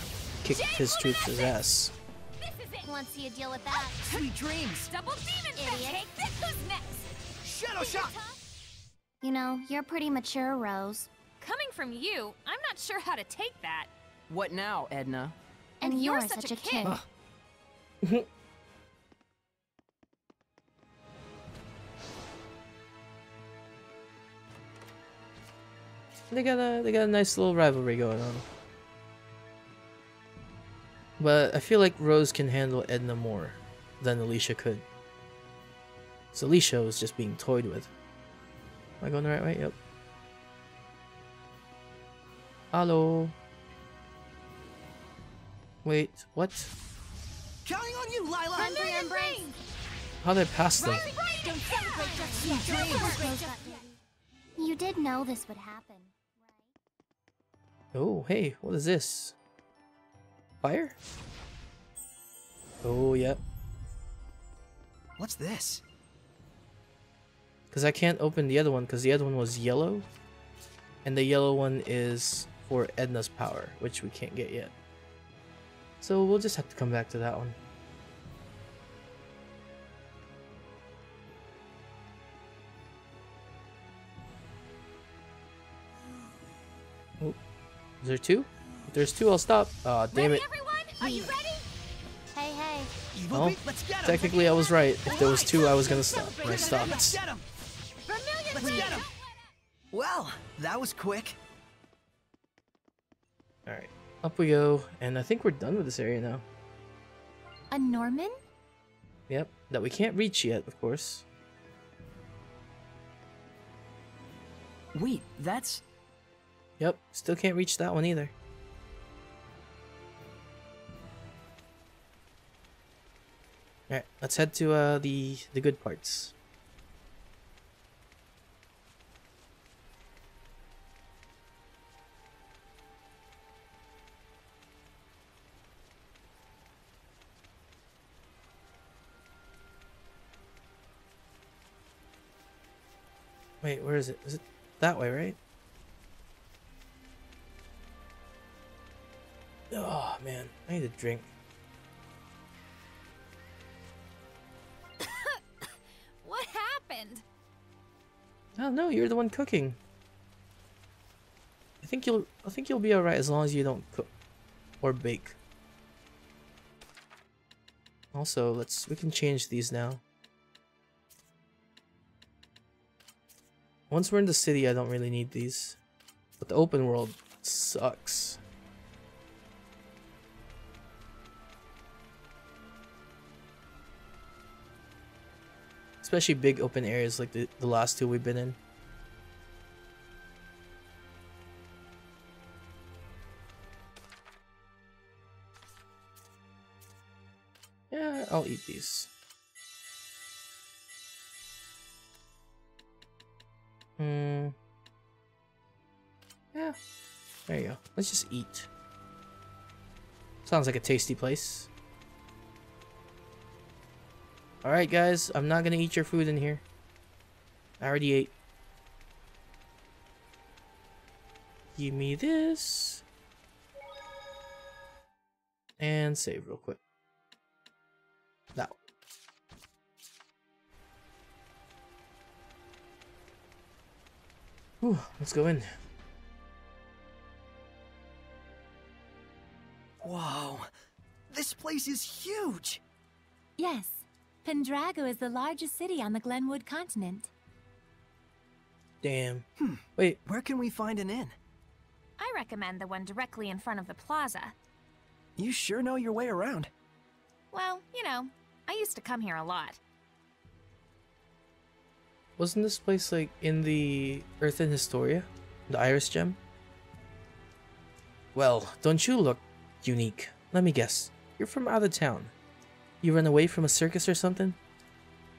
kicked his troops' ass. This is it! Want to see you deal with that? Sweet dreams! Double demon Idiot. take this! Who's next? Shadow shot! You know, you're pretty mature, Rose. Coming from you, I'm not sure how to take that. What now, Edna? And, you're you're, such such, a a kid. kid. They got a they got a nice little rivalry going on. But I feel like Rose can handle Edna more than Alisha could. So Alisha was just being toyed with. Am I going the right way? Yep. Hello. Wait, what? Counting on you, Lailah! Run for your embrace. How did I pass them? Don't celebrate just yet. Celebrate just yet. You did know this would happen. Oh, hey, what is this? Fire? Oh, yep. What's this? Because I can't open the other one because the other one was yellow. And the yellow one is for Edna's power, which we can't get yet. So we'll just have to come back to that one. Oh, is there two? If there's two, I'll stop. Aw, damn ready, it. everyone? Are you ready? Hey, hey. Well, let's! Technically, I was right. If there was two, I was gonna stop. And I Let's stopped. get him! Let's get him! Well, that was quick. Alright, up we go. And I think we're done with this area now. A Normin? Yep, that we can't reach yet, of course. Wait, that's. Yep, still can't reach that one either. Alright, let's head to uh the the good parts. Wait, where is it? Is it that way, right? Oh man, I need a drink. What happened? Oh no, you're the one cooking. I think you'll I think you'll be alright as long as you don't cook or bake. Also, let's we can change these now. Once we're in the city, I don't really need these. But the open world sucks. Especially big open areas like the, the last two we've been in. Yeah, I'll eat these. Hmm. Yeah. There you go. Let's just eat. Sounds like a tasty place. Alright, guys. I'm not gonna eat your food in here. I already ate. Give me this. And save real quick. Whew, let's go in. Whoa. This place is huge. Yes, Pendrago is the largest city on the Glenwood continent. Damn. Hmm. Wait, Where can we find an inn? I recommend the one directly in front of the plaza. You sure know your way around. Well, you know, I used to come here a lot. Wasn't this place like in the Earth Earthen Historia? The Iris Gem? Well, don't you look unique? Let me guess. You're from out of town. You run away from a circus or something?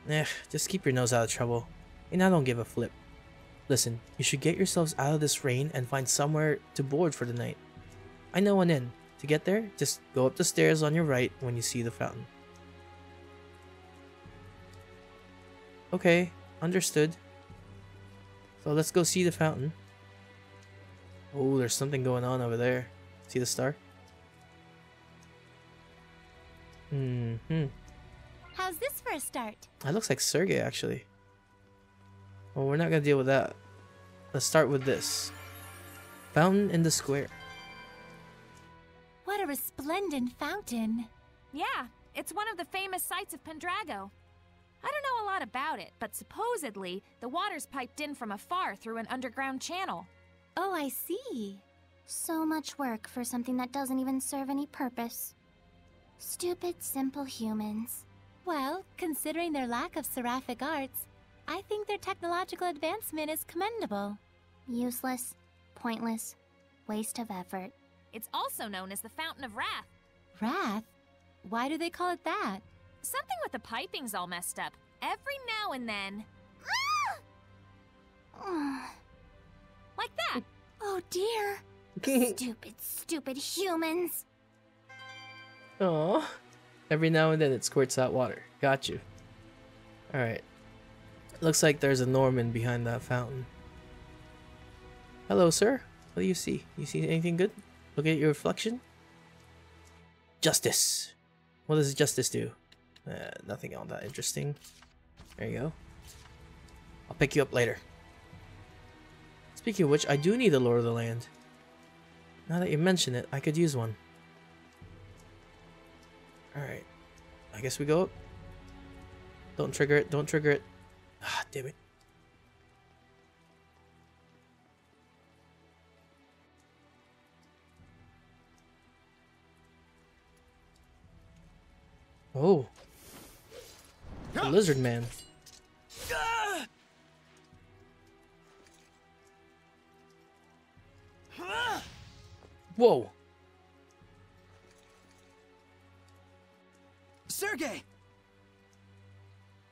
Eh, just keep your nose out of trouble. And I don't give a flip. Listen, you should get yourselves out of this rain and find somewhere to board for the night. I know an inn. To get there, just go up the stairs on your right when you see the fountain. Okay, understood. So let's go see the fountain. Oh, there's something going on over there. See the star? Hmm. hmm. How's this for a start? That looks like Sergei, actually. Well, we're not gonna deal with that. Let's start with this. Fountain in the square. What a resplendent fountain. Yeah, it's one of the famous sights of Pendrago. I don't know a lot about it, but supposedly the water's piped in from afar through an underground channel. Oh, I see. So much work for something that doesn't even serve any purpose. Stupid, simple humans. Well, considering their lack of seraphic arts, I think their technological advancement is commendable. Useless, pointless, waste of effort. It's also known as the Fountain of Wrath. Wrath? Why do they call it that? Something with the piping's all messed up. Every now and then. Like that. Oh dear. stupid, stupid humans. Oh. Every now and then it squirts out water. Got you. Alright. Looks like there's a Normin behind that fountain. Hello, sir. What do you see? You see anything good? Look at your reflection. Justice. What does justice do? Uh, nothing all that interesting. There you go. I'll pick you up later. Speaking of which, I do need a Lord of the Land. Now that you mention it, I could use one. Alright. I guess we go up. Don't trigger it, don't trigger it. Ah, damn it. Oh. The lizard man. Whoa. Sergei!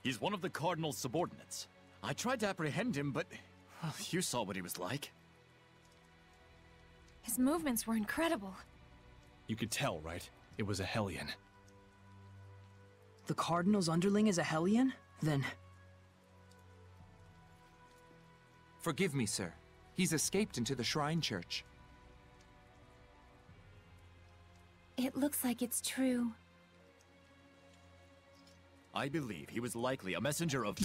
He's one of the Cardinal's subordinates. I tried to apprehend him, but well, you saw what he was like. His movements were incredible. You could tell, right? It was a Hellion. The Cardinal's underling is a Hellion? Then Forgive me, sir. He's escaped into the Shrine Church. It looks like it's true. I believe he was likely a messenger of.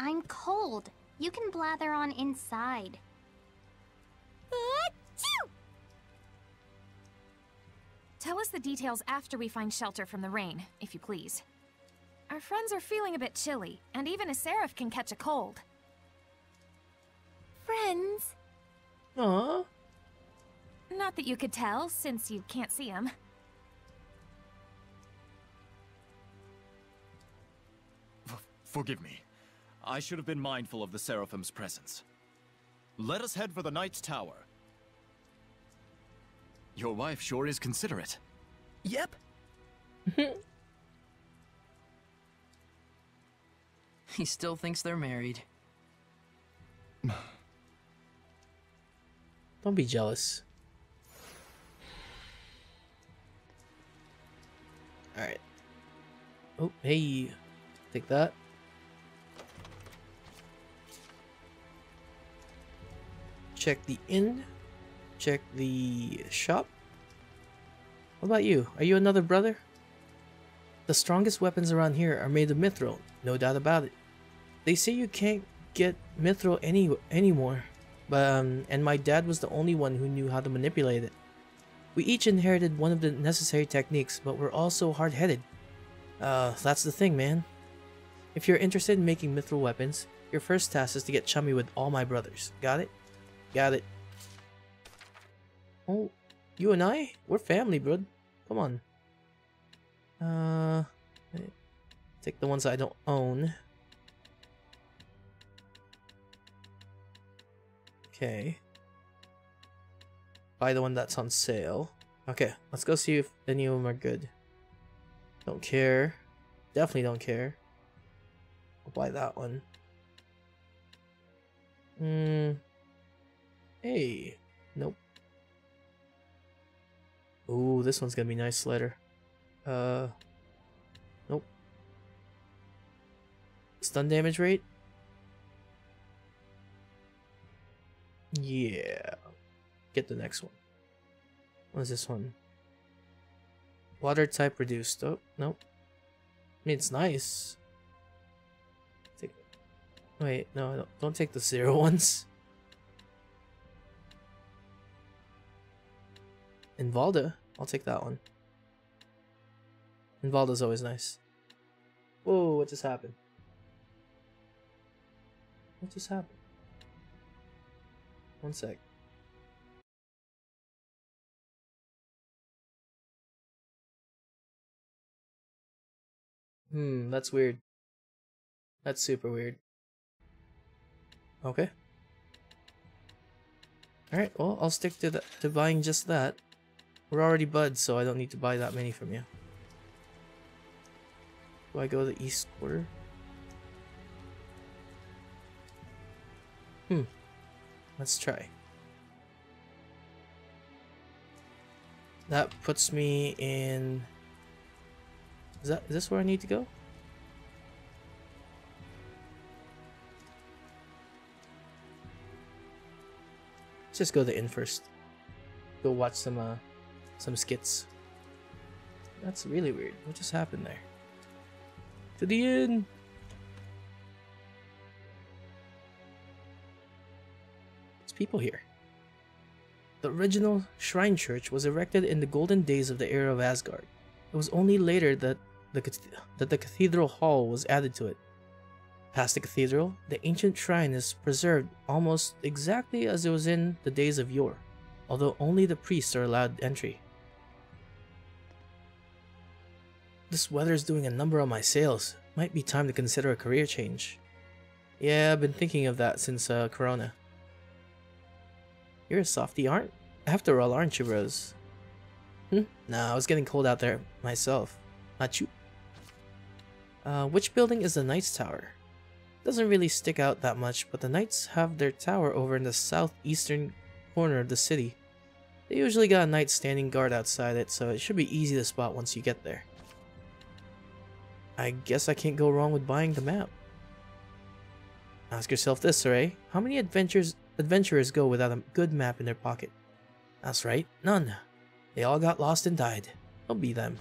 I'm cold. You can blather on inside. Tell us the details after we find shelter from the rain, if you please. Our friends are feeling a bit chilly, and even a seraph can catch a cold. Friends? Aww. Not that you could tell, since you can't see them. Forgive me. I should have been mindful of the Seraphim's presence. Let us head for the Knight's Tower. Your wife sure is considerate. Yep. He still thinks they're married. Don't be jealous. Alright. Oh, hey. Take that. Check the inn. Check the shop. What about you? Are you another brother? The strongest weapons around here are made of mithril, no doubt about it. They say you can't get mithril any anymore, but um, and my dad was the only one who knew how to manipulate it. We each inherited one of the necessary techniques, but we're also hard-headed. Uh, that's the thing, man. If you're interested in making mithril weapons, your first task is to get chummy with all my brothers. Got it? Got it. Oh, you and I? We're family, bro. Come on. Uh, take the ones I don't own. Okay. Buy the one that's on sale. Okay, let's go see if any of them are good. Don't care. Definitely don't care. I'll buy that one. Hmm. Hey. Ooh, this one's gonna be nice later. Uh. Nope. Stun damage rate? Yeah. Get the next one. What is this one? Water type reduced. Oh, nope. I mean, it's nice. Take. Wait, no, don't, don't take the zero ones. Invalda. I'll take that one. Invalda's always nice. Whoa, what just happened? What just happened? One sec. Hmm, that's weird. That's super weird. Okay. Alright, well, I'll stick to, the, to buying just that. We're already buds, so I don't need to buy that many from you. Do I go the east quarter? Hmm. Let's try. That puts me in... Is that is this where I need to go? Let's just go the inn first. Go watch some uh some skits. That's really weird. What just happened there? To the inn! There's people here. The original shrine church was erected in the golden days of the era of Asgard. It was only later that the, that the cathedral hall was added to it. Past the cathedral, the ancient shrine is preserved almost exactly as it was in the days of yore, although only the priests are allowed entry. This weather is doing a number on my sales. Might be time to consider a career change. Yeah, I've been thinking of that since uh, Corona. You're a softy, aren't? After all, aren't you, Rose? Hmm? Nah, I was getting cold out there myself. Not you. Uh, which building is the Knights Tower? Doesn't really stick out that much, but the Knights have their tower over in the southeastern corner of the city. They usually got a knight standing guard outside it, so it should be easy to spot once you get there. I guess I can't go wrong with buying the map. Ask yourself this, Ray. How many adventures adventurers go without a good map in their pocket? That's right, none. They all got lost and died. Don't be them.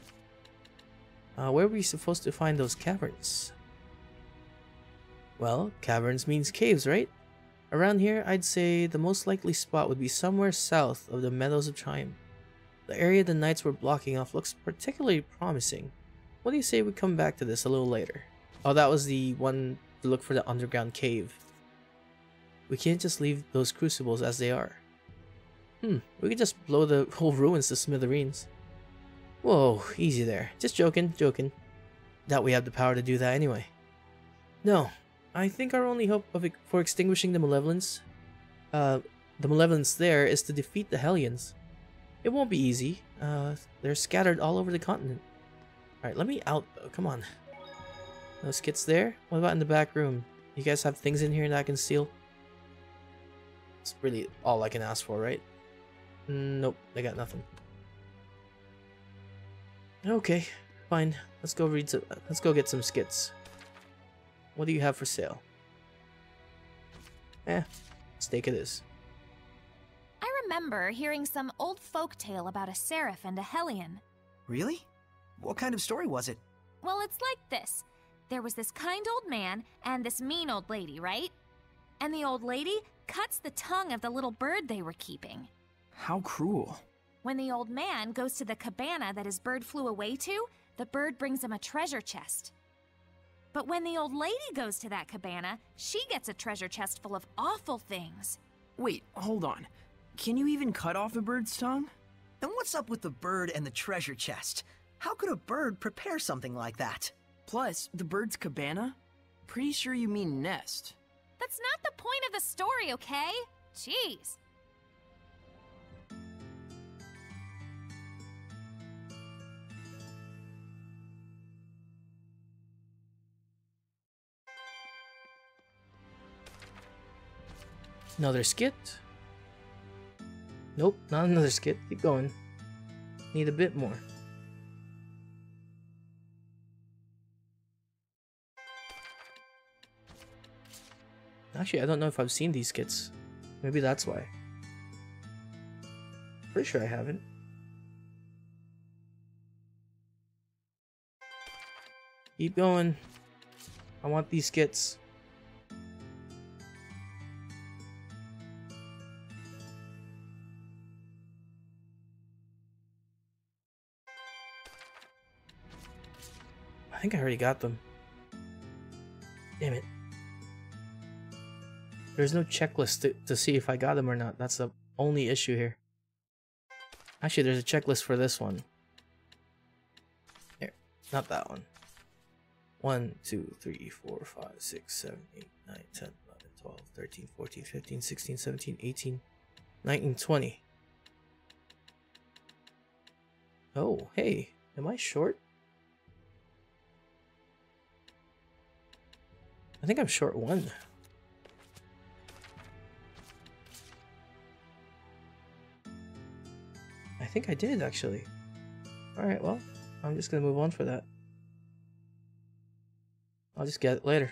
Uh, where were we supposed to find those caverns? Well, caverns means caves, right? Around here, I'd say the most likely spot would be somewhere south of the Meadows of Time. The area the knights were blocking off looks particularly promising. What do you say we come back to this a little later? Oh, that was the one to look for the underground cave. We can't just leave those crucibles as they are. Hmm, we could just blow the whole ruins to smithereens. Whoa, easy there. Just joking, joking. Doubt we have the power to do that anyway. No, I think our only hope of for extinguishing the Malevolence, uh, the Malevolence there is to defeat the Hellions. It won't be easy. Uh, they're scattered all over the continent. Alright, let me out though, come on. No skits there? What about in the back room? You guys have things in here that I can steal? It's really all I can ask for, right? Mm, Nope, I got nothing. Okay, fine. Let's go read some. Let's go get some skits. What do you have for sale? Eh, steak it is. I remember hearing some old folk tale about a seraph and a hellion. Really? What kind of story was it? Well, it's like this. There was this kind old man and this mean old lady, right? And the old lady cuts the tongue of the little bird they were keeping. How cruel. When the old man goes to the cabana that his bird flew away to, the bird brings him a treasure chest. But when the old lady goes to that cabana, she gets a treasure chest full of awful things. Wait, hold on. Can you even cut off a bird's tongue? Then what's up with the bird and the treasure chest? How could a bird prepare something like that? Plus, the bird's cabana? Pretty sure you mean nest. That's not the point of the story, okay? Jeez. Another skit? Nope, not another skit. Keep going. Need a bit more. Actually, I don't know if I've seen these skits. Maybe that's why. Pretty sure I haven't. Keep going. I want these skits. I think I already got them. Damn it. There's no checklist to, to see if I got them or not. That's the only issue here. Actually, there's a checklist for this one. Here, not that one. 1, 2, 3, 4, 5, 6, 7, 8, 9, 10, 11, 12, 13, 14, 15, 16, 17, 18, 19, 20. Oh, hey, am I short? I think I'm short one. Think I did actually. Alright, well, I'm just gonna move on for that. I'll just get it later.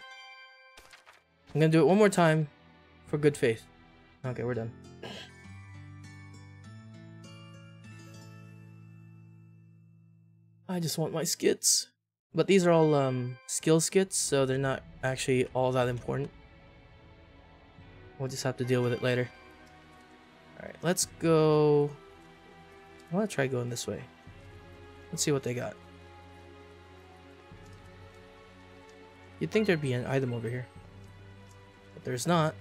I'm gonna do it one more time for good faith. Okay, we're done. I just want my skits. But these are all um, skill skits, so they're not actually all that important. We'll just have to deal with it later. Alright, let's go... I want to try going this way. Let's see what they got. You'd think there'd be an item over here. But there's not.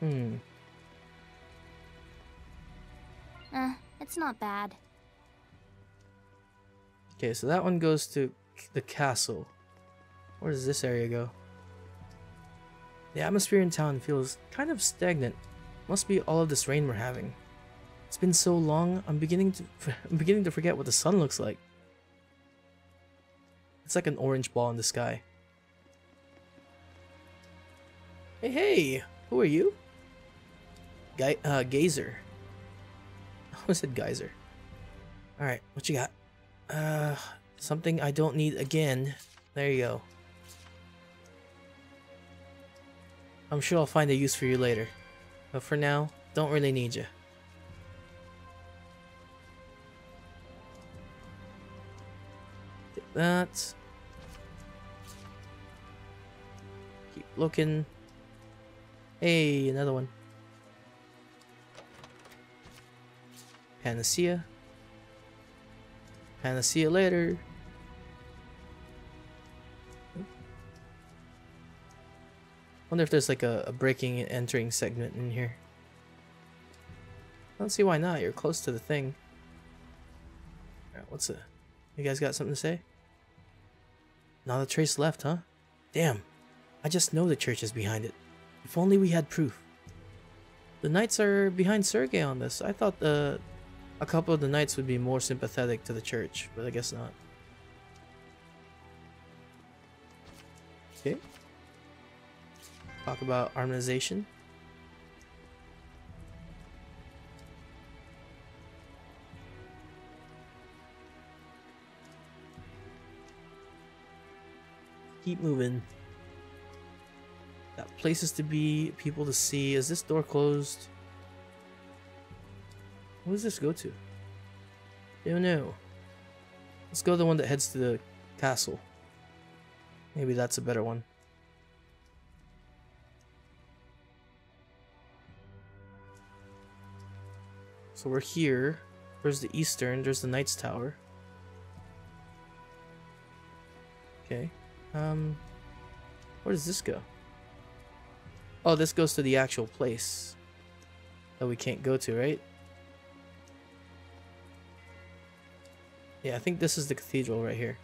Hmm. Eh, it's not bad. Okay, so that one goes to the castle. Where does this area go? The atmosphere in town feels kind of stagnant. Must be all of this rain we're having. It's been so long, I'm beginning to I'm beginning to forget what the sun looks like. It's like an orange ball in the sky. Hey, hey! Who are you? Guy, uh, Gazer. I said geyser. Alright, what you got? Uh, something I don't need again. There you go. I'm sure I'll find a use for you later. But for now, don't really need you. That. Keep looking. Hey, another one. Panacea. Panacea later. Wonder if there's like a, a breaking and entering segment in here. I don't see why not. You're close to the thing. Alright, what's the... You guys got something to say? Not a trace left, huh? Damn. I just know the church is behind it. If only we had proof. The knights are behind Sergei on this. I thought the A couple of the knights would be more sympathetic to the church, but I guess not. Okay. Talk about harmonization. Keep moving. Got places to be, people to see. Is this door closed? What does this go to? Don't know. Let's go the one that heads to the castle. Maybe that's a better one. So we're here. There's the eastern, there's the Knight's Tower. Okay. Um, where does this go? Oh, this goes to the actual place that we can't go to, right? Yeah, I think this is the cathedral right here.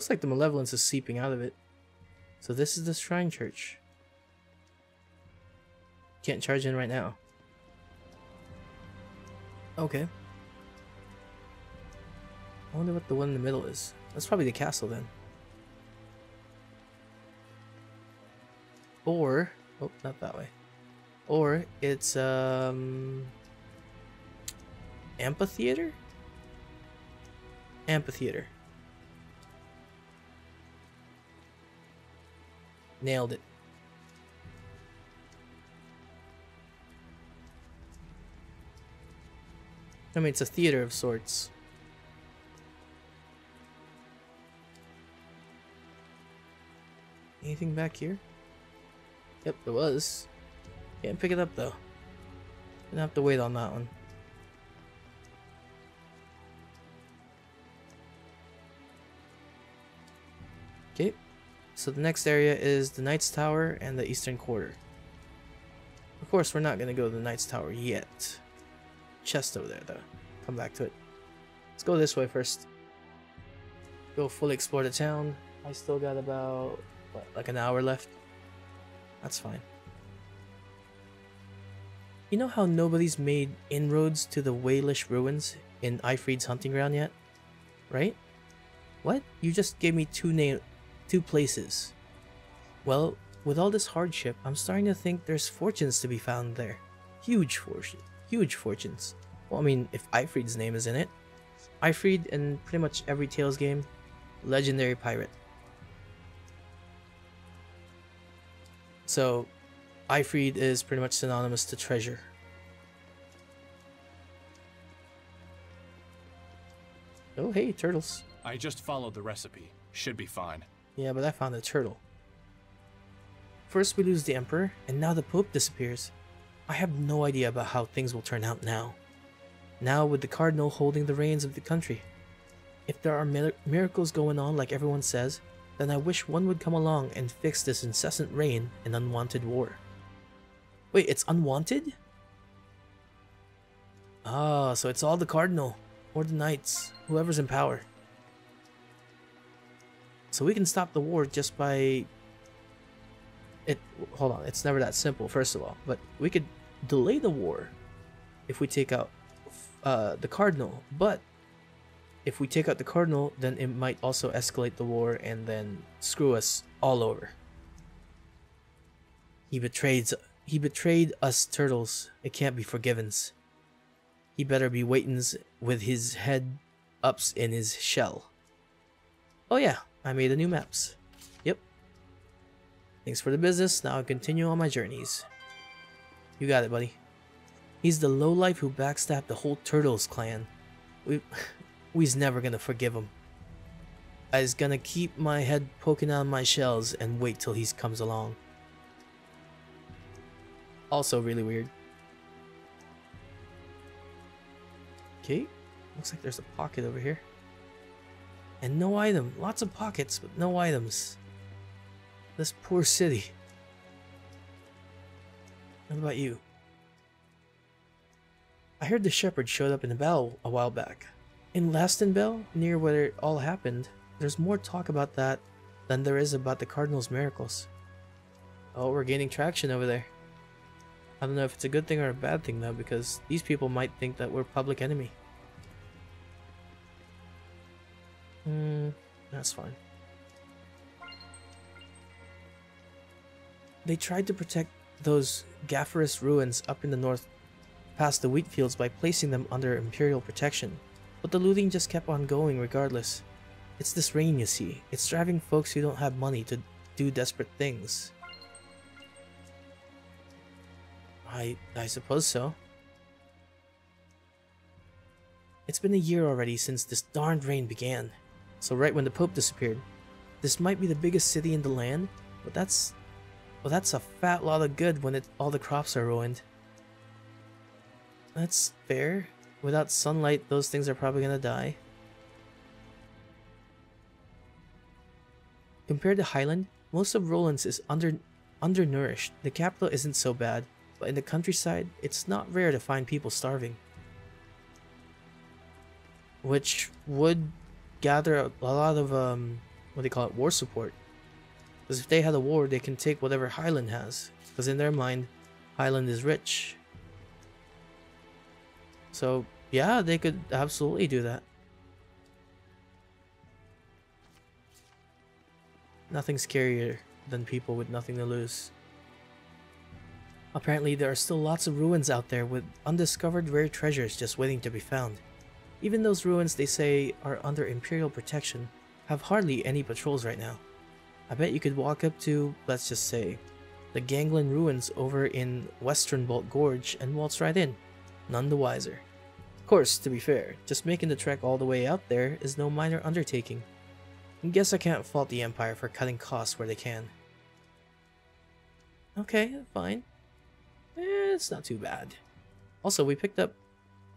Looks like the malevolence is seeping out of it. So this is the shrine church. Can't charge in right now. Okay. I wonder what the one in the middle is. That's probably the castle then. Or, oh, not that way. Or it's um amphitheater? Amphitheater. Nailed it. I mean, it's a theater of sorts. Anything back here? Yep, there was. Can't pick it up though. Gonna have to wait on that one. So the next area is the Knight's Tower and the Eastern Quarter. Of course, we're not gonna go to the Knight's Tower yet. Chest over there though. Come back to it. Let's go this way first. Go fully explore the town. I still got about what, like an hour left. That's fine. You know how nobody's made inroads to the Waylish ruins in Aifread's hunting ground yet? Right? What? You just gave me two name two places. Well, with all this hardship, I'm starting to think there's fortunes to be found there. Huge fortunes. huge fortunes. Well, I mean, if Aifread's name is in it. Aifread in pretty much every Tales game, legendary pirate. So, Aifread is pretty much synonymous to treasure. Oh, hey, turtles. I just followed the recipe. Should be fine. Yeah, but I found a turtle. First we lose the Emperor, and now the Pope disappears. I have no idea about how things will turn out now. Now with the Cardinal holding the reins of the country. If there are mir miracles going on like everyone says, then I wish one would come along and fix this incessant rain and unwanted war. Wait, it's unwanted? Ah, so it's all the Cardinal, or the Knights, whoever's in power. So we can stop the war just by... It. Hold on, it's never that simple, first of all. But we could delay the war if we take out uh, the Cardinal. But if we take out the Cardinal, then it might also escalate the war and then screw us all over. He betrayed he betrayed us turtles. It can't be forgiven's. He better be waitin's with his head ups in his shell. Oh yeah, I made a new maps. Yep. Thanks for the business. Now I continue on my journeys. You got it, buddy. He's the lowlife who backstabbed the whole Turtles clan. We, we's never gonna forgive him. I's gonna keep my head poking out my shells and wait till he comes along. Also really weird. Okay, looks like there's a pocket over here. And no item. Lots of pockets, but no items. This poor city. What about you? I heard the shepherd showed up in the battle a while back. in Lastonbell, near where it all happened, there's more talk about that than there is about the Cardinal's miracles. Oh, we're gaining traction over there. I don't know if it's a good thing or a bad thing though, because these people might think that we're public enemy. Hmm, that's fine. They tried to protect those Gafferous ruins up in the north past the wheat fields by placing them under Imperial protection, but the looting just kept on going regardless. It's this rain, you see. It's driving folks who don't have money to do desperate things. I I suppose so. It's been a year already since this darned rain began. So right when the Pope disappeared. This might be the biggest city in the land, but that's well that's a fat lot of good when it all the crops are ruined. That's fair. Without sunlight, those things are probably gonna die. Compared to Hyland, most of Rolance is under undernourished. The capital isn't so bad, but in the countryside, it's not rare to find people starving. Which would gather a, a lot of, um, what they call it, war support. Because if they had a war, they can take whatever Hyland has. Because in their mind, Hyland is rich. So, yeah, they could absolutely do that. Nothing scarier than people with nothing to lose. Apparently, there are still lots of ruins out there with undiscovered rare treasures just waiting to be found. Even those ruins they say are under Imperial protection have hardly any patrols right now. I bet you could walk up to, let's just say, the Ganglin ruins over in Western Bolt Gorge and waltz right in, none the wiser. Of course, to be fair, just making the trek all the way out there is no minor undertaking. I guess I can't fault the Empire for cutting costs where they can. Okay, fine. Eh, it's not too bad. Also, we picked up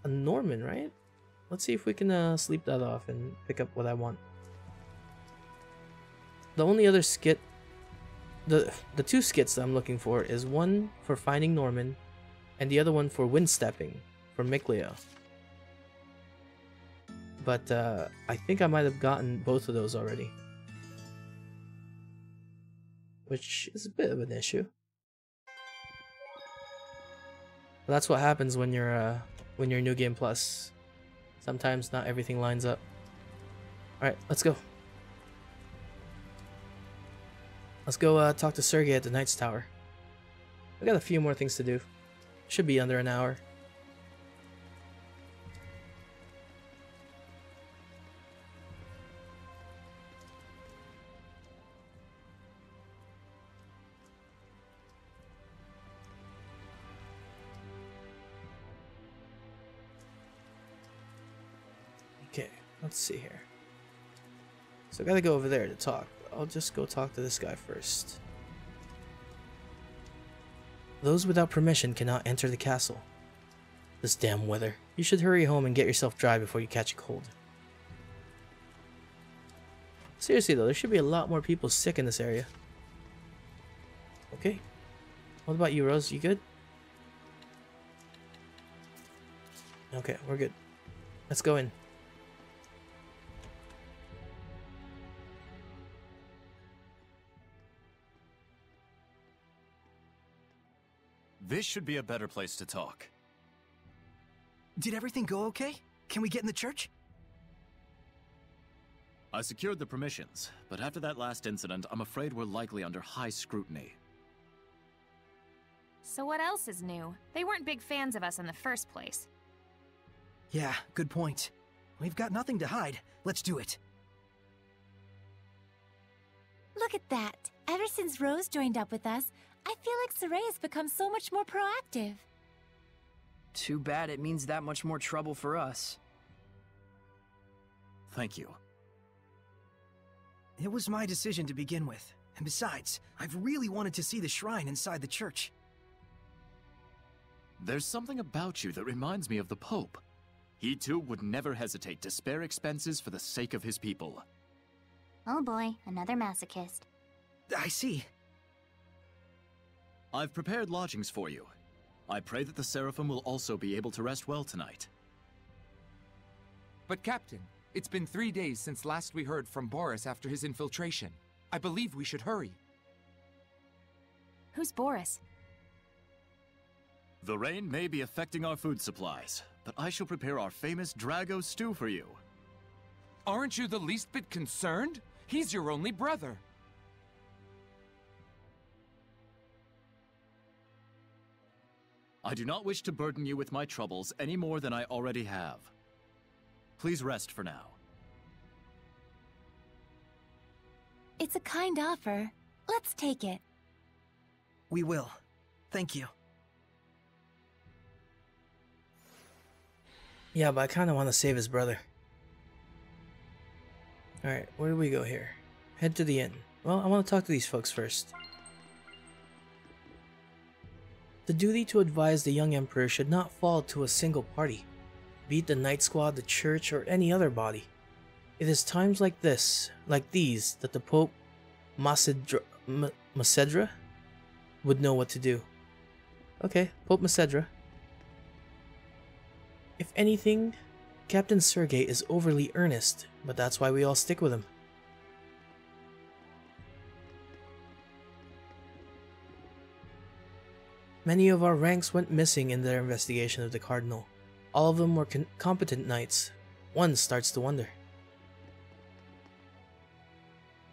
a Normin, right? Let's see if we can uh, sleep that off and pick up what I want. The only other skit, the the two skits that I'm looking for is one for finding Normin, and the other one for windstepping for Mikleo. But uh, I think I might have gotten both of those already, which is a bit of an issue. But that's what happens when you're uh, when you're New Game Plus. Sometimes not everything lines up. Alright, let's go. Let's go uh, talk to Sergei at the Knight's Tower. We got a few more things to do. Should be under an hour. I gotta go over there to talk. I'll just go talk to this guy first. Those without permission cannot enter the castle. This damn weather. You should hurry home and get yourself dry before you catch a cold. Seriously though, there should be a lot more people sick in this area. Okay. What about you, Rose? You good? Okay, we're good. Let's go in. This should be a better place to talk. Did everything go okay? Can we get in the church? I secured the permissions, but after that last incident, I'm afraid we're likely under high scrutiny. So what else is new? They weren't big fans of us in the first place. Yeah, good point. We've got nothing to hide. Let's do it. Look at that. Ever since Rose joined up with us, I feel like Sorey has become so much more proactive. Too bad it means that much more trouble for us. Thank you. It was my decision to begin with. And besides, I've really wanted to see the shrine inside the church. There's something about you that reminds me of the Pope. He too would never hesitate to spare expenses for the sake of his people. Oh boy, another masochist. I see. I've prepared lodgings for you. I pray that the Seraphim will also be able to rest well tonight. But Captain, it's been three days since last we heard from Boris after his infiltration. I believe we should hurry. Who's Boris? The rain may be affecting our food supplies, but I shall prepare our famous Drago stew for you. Aren't you the least bit concerned? He's your only brother. I do not wish to burden you with my troubles any more than I already have. Please rest for now. It's a kind offer. Let's take it. We will. Thank you. Yeah, but I kind of want to save his brother. Alright, where do we go here? Head to the inn. Well, I want to talk to these folks first. The duty to advise the young emperor should not fall to a single party, be it the knight Squad, the Church, or any other body. It is times like this, like these, that the Pope Macedra, would know what to do. Okay, Pope Macedra. If anything, Captain Sergei is overly earnest, but that's why we all stick with him. Many of our ranks went missing in their investigation of the Cardinal. All of them were competent knights. One starts to wonder.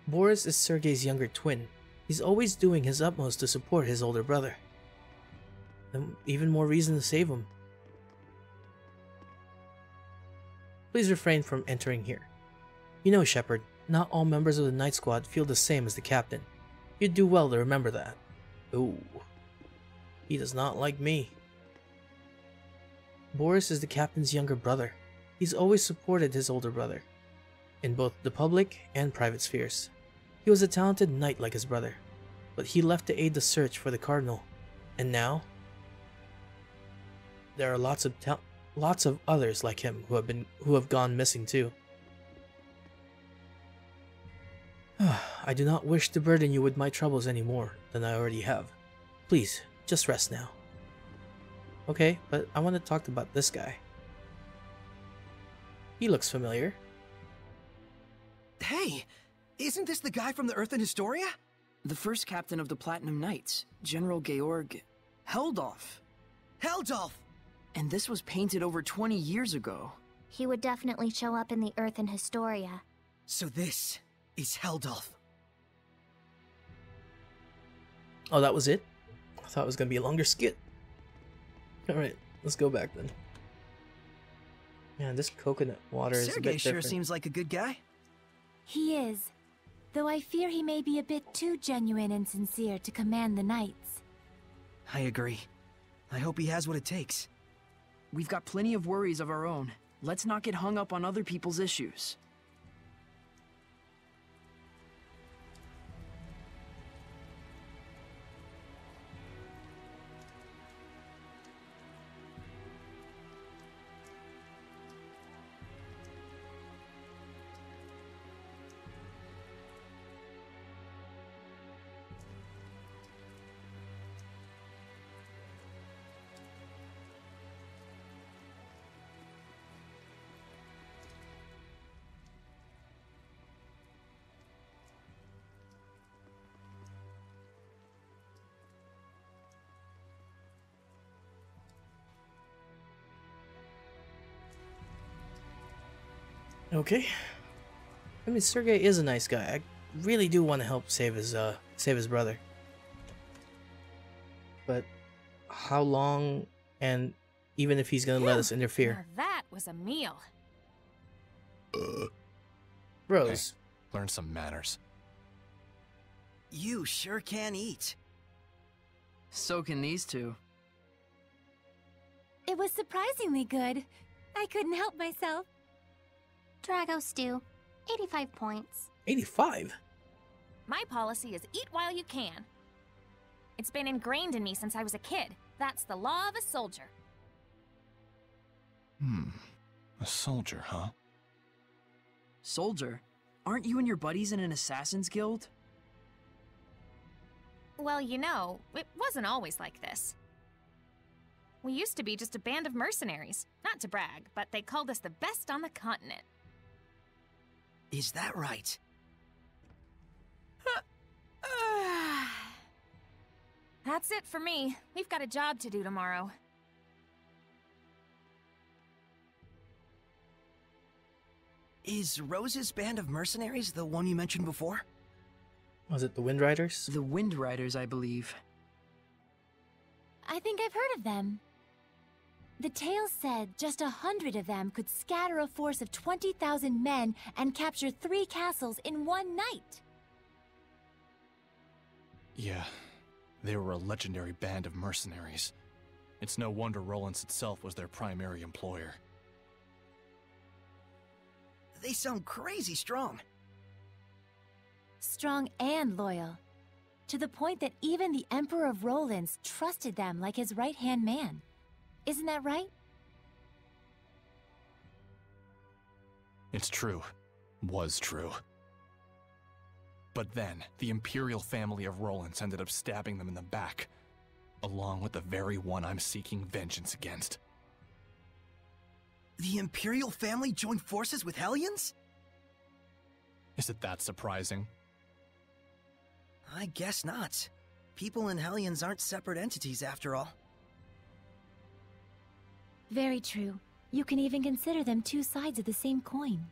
Boris is Sergei's younger twin. He's always doing his utmost to support his older brother. And even more reason to save him. Please refrain from entering here. You know, Shepherd, not all members of the Knight Squad feel the same as the captain. You'd do well to remember that. Ooh. He does not like me. Boris is the captain's younger brother. He's always supported his older brother, in both the public and private spheres. He was a talented knight like his brother, but he left to aid the search for the Cardinal. And now, there are lots of lots of others like him who have been who have gone missing too. I do not wish to burden you with my troubles any more than I already have. Please, just rest now. Okay, but I want to talk about this guy. He looks familiar. Hey, isn't this the guy from the Earthen Historia? The first captain of the Platinum Knights, General Georg Heldalf. Heldalf! And this was painted over 20 years ago. He would definitely show up in the Earthen Historia. So this is Heldalf. Oh, that was it? I thought it was going to be a longer skit. Alright, let's go back then. Man, this coconut water is Sergei a bit sure different. seems like a good guy. He is. Though I fear he may be a bit too genuine and sincere to command the Knights. I agree. I hope he has what it takes. We've got plenty of worries of our own. Let's not get hung up on other people's issues. Okay. I mean, Sergei is a nice guy. I really do want to help save his uh save his brother. But how long and even if he's gonna let us interfere. Now that was a meal. Uh. Rose. Learn some manners. You sure can eat. So can these two. It was surprisingly good. I couldn't help myself. Drago stew, 85 points. 85? My policy is eat while you can. It's been ingrained in me since I was a kid. That's the law of a soldier. Hmm. A soldier, huh? Soldier? Aren't you and your buddies in an assassin's guild? Well, you know, it wasn't always like this. We used to be just a band of mercenaries. Not to brag, but they called us the best on the continent. Is that right? That's it for me. We've got a job to do tomorrow. Is Rose's band of mercenaries the one you mentioned before? Was it the Wind Riders? The Wind Riders, I believe. I think I've heard of them. The tale said just a hundred of them could scatter a force of 20,000 men and capture three castles in one night. Yeah, they were a legendary band of mercenaries. It's no wonder Rolance itself was their primary employer. They sound crazy strong. Strong and loyal. To the point that even the Emperor of Rolance trusted them like his right hand man. Isn't that right? It's true. Was true. But then, the Imperial family of Rolance ended up stabbing them in the back, along with the very one I'm seeking vengeance against. The Imperial family joined forces with Hellions? Is it that surprising? I guess not. People and Hellions aren't separate entities after all. Very true. You can even consider them two sides of the same coin.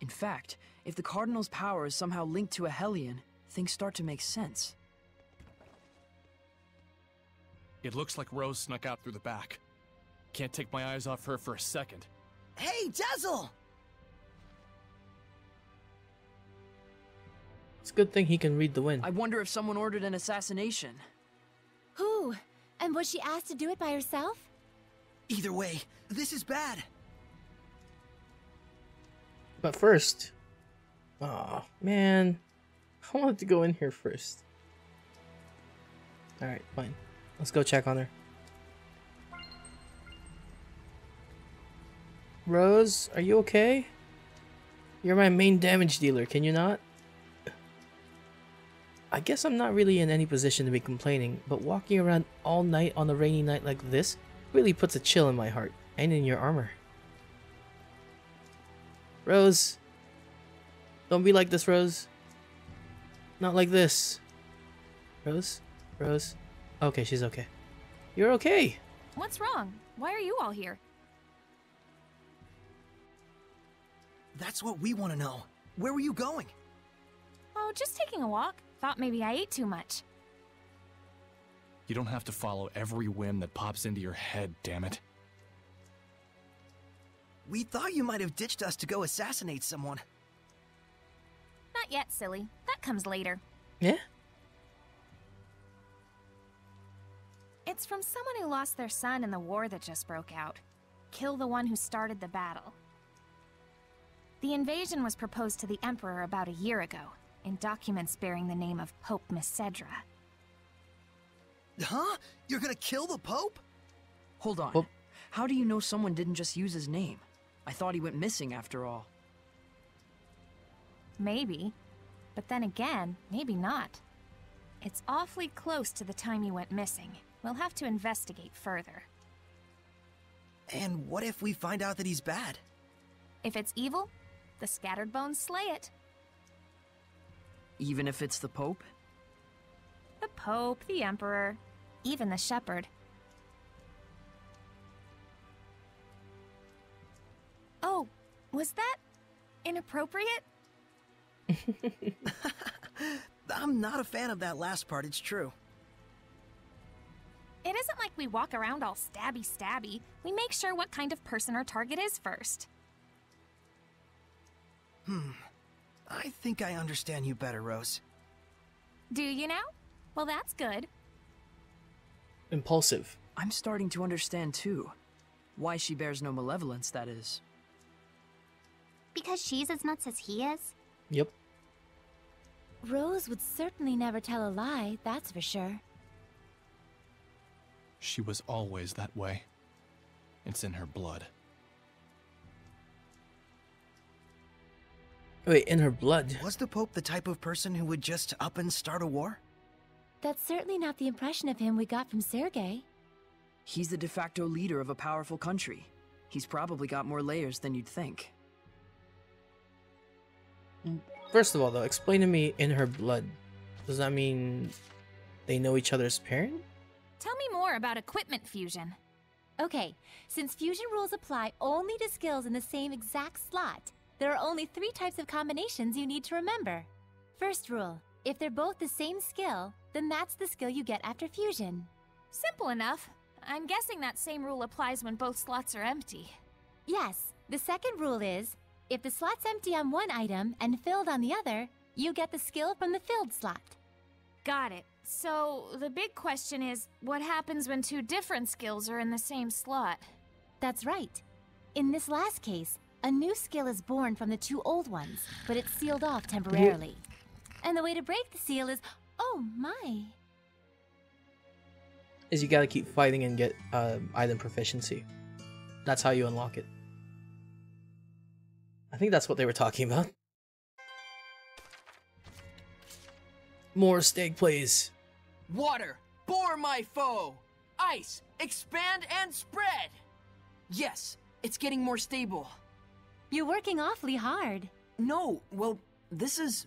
In fact, if the Cardinal's power is somehow linked to a Hellion, things start to make sense. It looks like Rose snuck out through the back. Can't take my eyes off her for a second. Hey, Dezel! It's a good thing he can read the wind. I wonder if someone ordered an assassination. Who? And was she asked to do it by herself? Either way, this is bad. But first, oh man, I wanted to go in here first. All right, fine. Let's go check on her. Rose, are you okay? You're my main damage dealer, can you not? I guess I'm not really in any position to be complaining, but walking around all night on a rainy night like this really puts a chill in my heart and in your armor. Rose. Don't be like this, Rose. Not like this. Rose? Rose? Okay, she's okay. You're okay. What's wrong? Why are you all here? That's what we want to know. Where were you going? Oh, just taking a walk. Thought maybe I ate too much. You don't have to follow every whim that pops into your head, damn it. We thought you might have ditched us to go assassinate someone. Not yet, silly. That comes later. Yeah? It's from someone who lost their son in the war that just broke out. Kill the one who started the battle. The invasion was proposed to the Emperor about a year ago, in documents bearing the name of Pope Messedra. Huh? You're gonna kill the Pope? Hold on. Well- How do you know someone didn't just use his name? I thought he went missing after all. Maybe. But then again, maybe not. It's awfully close to the time he went missing. We'll have to investigate further. And what if we find out that he's bad? If it's evil, the scattered bones slay it. Even if it's the Pope? The Pope, the Emperor, even the Shepherd. Oh, was that inappropriate? I'm not a fan of that last part, it's true. It isn't like we walk around all stabby stabby. We make sure what kind of person our target is first. Hmm. I think I understand you better, Rose. Do you now? Well, that's good. Impulsive. I'm starting to understand too. Why she bears no malevolence, that is. Because she's as nuts as he is? Yep. Rose would certainly never tell a lie, that's for sure. She was always that way. It's in her blood. Wait, in her blood. Was the Pope the type of person who would just up and start a war? That's certainly not the impression of him we got from Sergei. He's the de facto leader of a powerful country. He's probably got more layers than you'd think. Mm. First of all, though, explain to me in her blood. Does that mean they know each other's parent? Tell me more about equipment fusion. Okay, since fusion rules apply only to skills in the same exact slot, there are only three types of combinations you need to remember. First rule, if they're both the same skill, then that's the skill you get after fusion. Simple enough. I'm guessing that same rule applies when both slots are empty. Yes, the second rule is, if the slot's empty on one item and filled on the other, you get the skill from the filled slot. Got it. So, the big question is what happens when two different skills are in the same slot? That's right. In this last case, a new skill is born from the two old ones, but it's sealed off temporarily. And the way to break the seal is. Oh my! Is you gotta keep fighting and get uh, item proficiency. That's how you unlock it. I think that's what they were talking about. More steak, please. Water, bore my foe! Ice, expand and spread! Yes, it's getting more stable. You're working awfully hard. No, well, this is.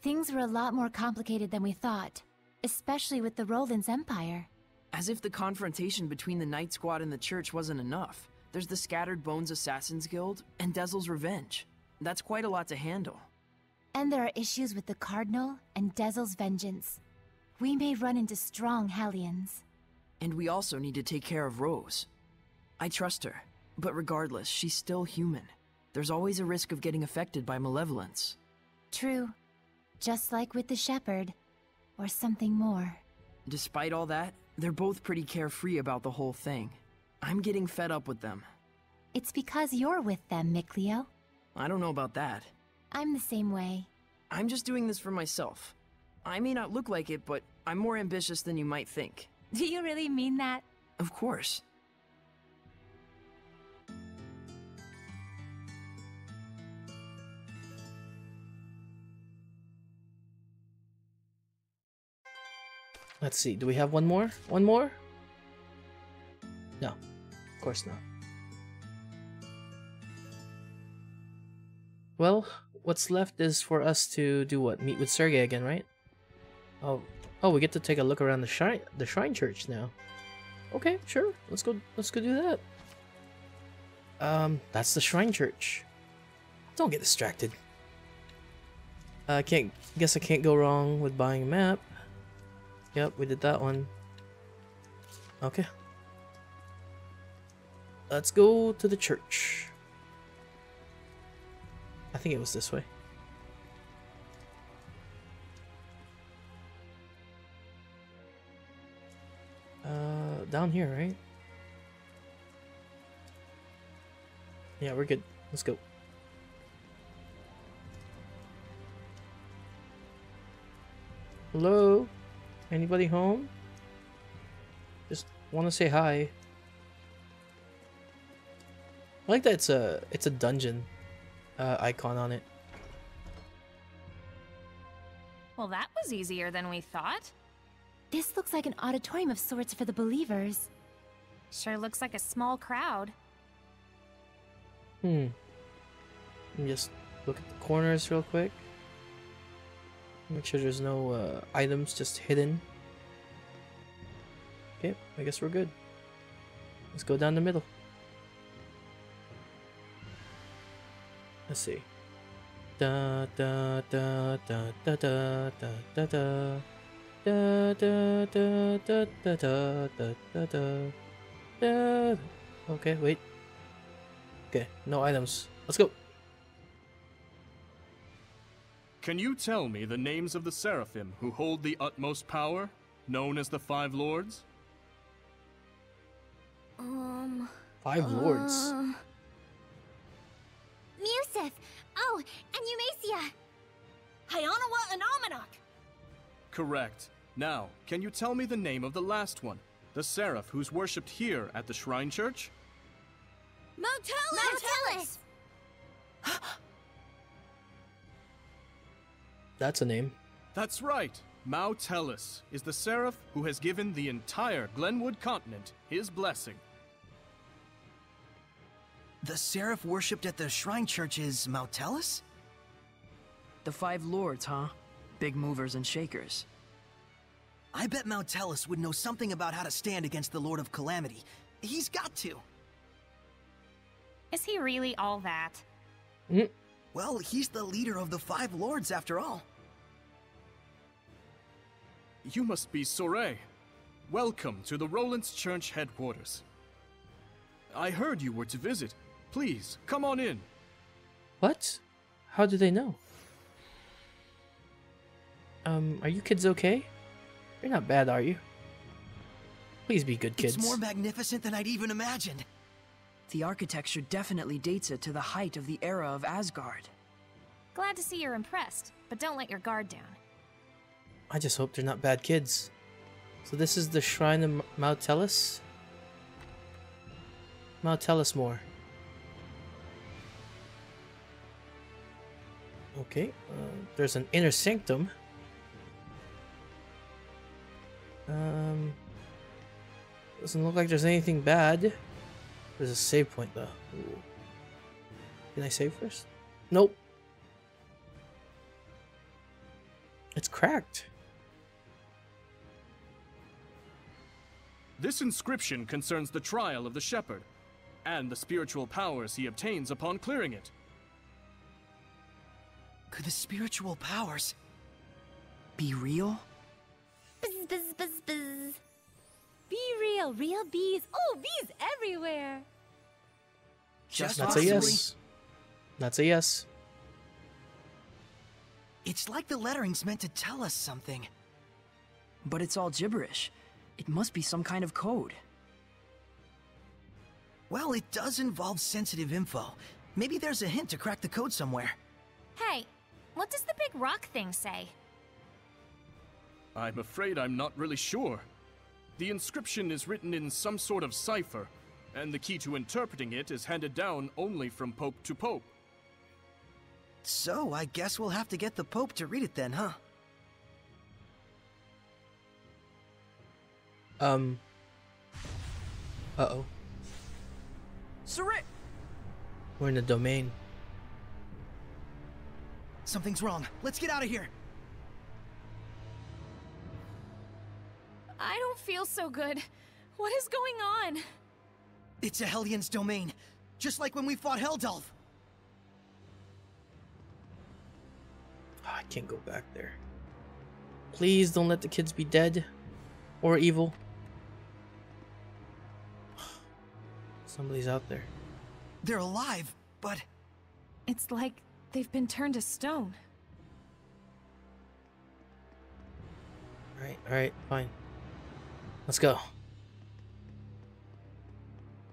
Things were a lot more complicated than we thought, especially with the Rolance Empire. As if the confrontation between the Night Squad and the Church wasn't enough. There's the Scattered Bones Assassins Guild and Dezel's Revenge. That's quite a lot to handle. And there are issues with the Cardinal and Dezel's Vengeance. We may run into strong Hellions. And we also need to take care of Rose. I trust her, but regardless, she's still human. There's always a risk of getting affected by malevolence. True. Just like with the Shepherd. Or something more. Despite all that, they're both pretty carefree about the whole thing. I'm getting fed up with them. It's because you're with them, Mikleo. I don't know about that. I'm the same way. I'm just doing this for myself. I may not look like it, but I'm more ambitious than you might think. Do you really mean that? Of course. Let's see, do we have one more? One more? No, of course not. Well, what's left is for us to do what? Meet with Sergei again, right? Oh, oh, we get to take a look around the shrine, the shrine church now. Okay, sure. Let's go. Let's go do that. Um, that's the shrine church. Don't get distracted. I can't. Guess I can't go wrong with buying a map. Yep, we did that one. Okay. Let's go to the church. I think it was this way. Uh, down here, right? Yeah, we're good. Let's go. Hello? Anybody home? Just want to say hi. I like that it's a it's a dungeon uh, icon on it. Well, that was easier than we thought. This looks like an auditorium of sorts for the believers. Sure looks like a small crowd. Hmm. Let me just look at the corners real quick. Make sure there's no uh, items just hidden. Okay, I guess we're good. Let's go down the middle. Let's see. Da da da da da da da da da da da da da da da da da da Okay, wait. Okay, no items. Let's go. Can you tell me the names of the Seraphim who hold the utmost power, known as the Five Lords? Um. Five lords. uh, Museth! Oh, and Eumacia! Hyanawa and Amenoch! Correct. Now, can you tell me the name of the last one? The Seraph who's worshipped here at the Shrine Church? Maotelus! That's a name. That's right. Maotelus is the seraph who has given the entire Glenwood continent his blessing. The seraph worshipped at the shrine church is Maotelus? The five lords, huh? Big movers and shakers. I bet Maotelus would know something about how to stand against the Lord of Calamity. He's got to. Is he really all that? Mm. Well, he's the leader of the five lords after all. You must be Sorey. Welcome to the Rolance Church headquarters. I heard you were to visit. Please, come on in. What? How do they know? Um, are you kids okay? You're not bad, are you? Please be good kids. It's more magnificent than I'd even imagined. The architecture definitely dates it to the height of the era of Asgard. Glad to see you're impressed, but don't let your guard down. I just hope they're not bad kids. So this is the Shrine of Maotelus? Maotelus more. Okay, uh, there's an inner sanctum. Um, doesn't look like there's anything bad. There's a save point though. Ooh. Can I save first? Nope. It's cracked. This inscription concerns the trial of the shepherd, and the spiritual powers he obtains upon clearing it. Could the spiritual powers be real? Buzz, buzz, buzz, buzz. Be real, real bees. Oh, bees everywhere. Just That's a yes. That's a yes. It's like the lettering's meant to tell us something. But it's all gibberish. It must be some kind of code. Well, it does involve sensitive info. Maybe there's a hint to crack the code somewhere. Hey, what does the big rock thing say? I'm afraid I'm not really sure. The inscription is written in some sort of cipher, and the key to interpreting it is handed down only from Pope to Pope. So, I guess we'll have to get the Pope to read it then, huh? Um. Uh oh. Sorey! We're in the domain. Something's wrong. Let's get out of here. I don't feel so good. What is going on? It's a Hellions domain, just like when we fought Heldalf. Oh, I can't go back there. Please don't let the kids be dead or evil. Somebody's out there. They're alive, but It's like they've been turned to stone. Alright, alright, fine. Let's go.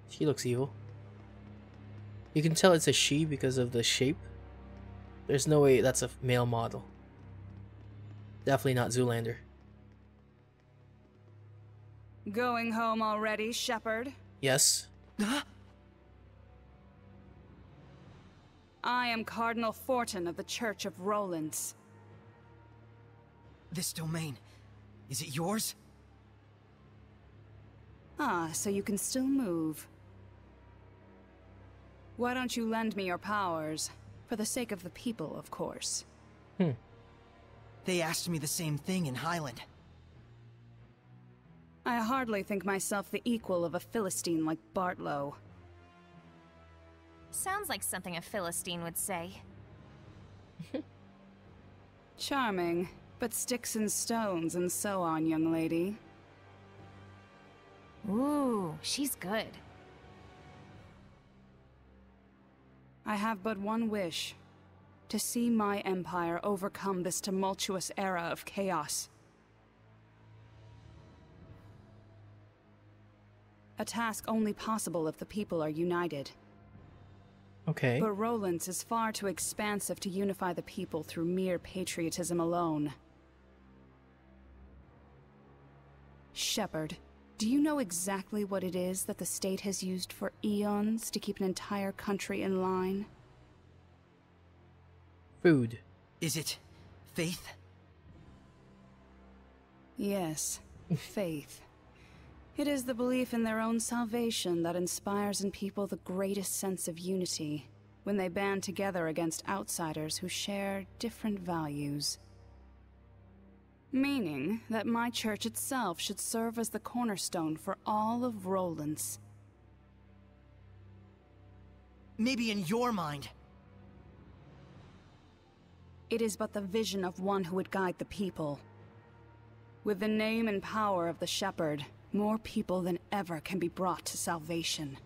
She looks evil. You can tell it's a she because of the shape. There's no way that's a male model. Definitely not Zoolander. Going home already, Shepherd? Yes. I am Cardinal Forton of the Church of Rolance. this domain, is it yours? Ah, so you can still move. Why don't you lend me your powers? For the sake of the people, of course. Hmm. They asked me the same thing in Hyland. I hardly think myself the equal of a Philistine like Bartlow. Sounds like something a Philistine would say. Charming, but sticks and stones and so on, young lady. Ooh, she's good. I have but one wish. To see my empire overcome this tumultuous era of chaos. A task only possible if the people are united. Okay. But Rolance is far too expansive to unify the people through mere patriotism alone. Shepherd, do you know exactly what it is that the state has used for eons to keep an entire country in line? Food. Is it faith? Yes, faith. It is the belief in their own salvation that inspires in people the greatest sense of unity when they band together against outsiders who share different values. Meaning that my church itself should serve as the cornerstone for all of Rolance. Maybe in your mind. It is but the vision of one who would guide the people. With the name and power of the Shepherd, more people than ever can be brought to salvation.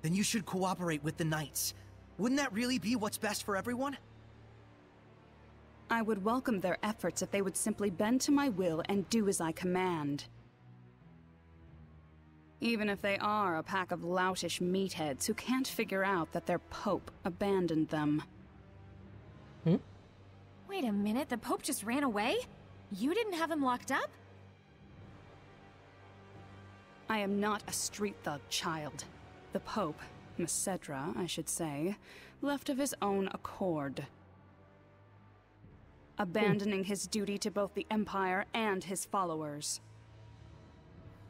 Then you should cooperate with the Knights. Wouldn't that really be what's best for everyone? I would welcome their efforts if they would simply bend to my will and do as I command. Even if they are a pack of loutish meatheads who can't figure out that their Pope abandoned them. Hmm? Wait a minute, the Pope just ran away? You didn't have him locked up? I am not a street thug child. The Pope, Macedra, I should say, left of his own accord. Abandoning his duty to both the Empire and his followers.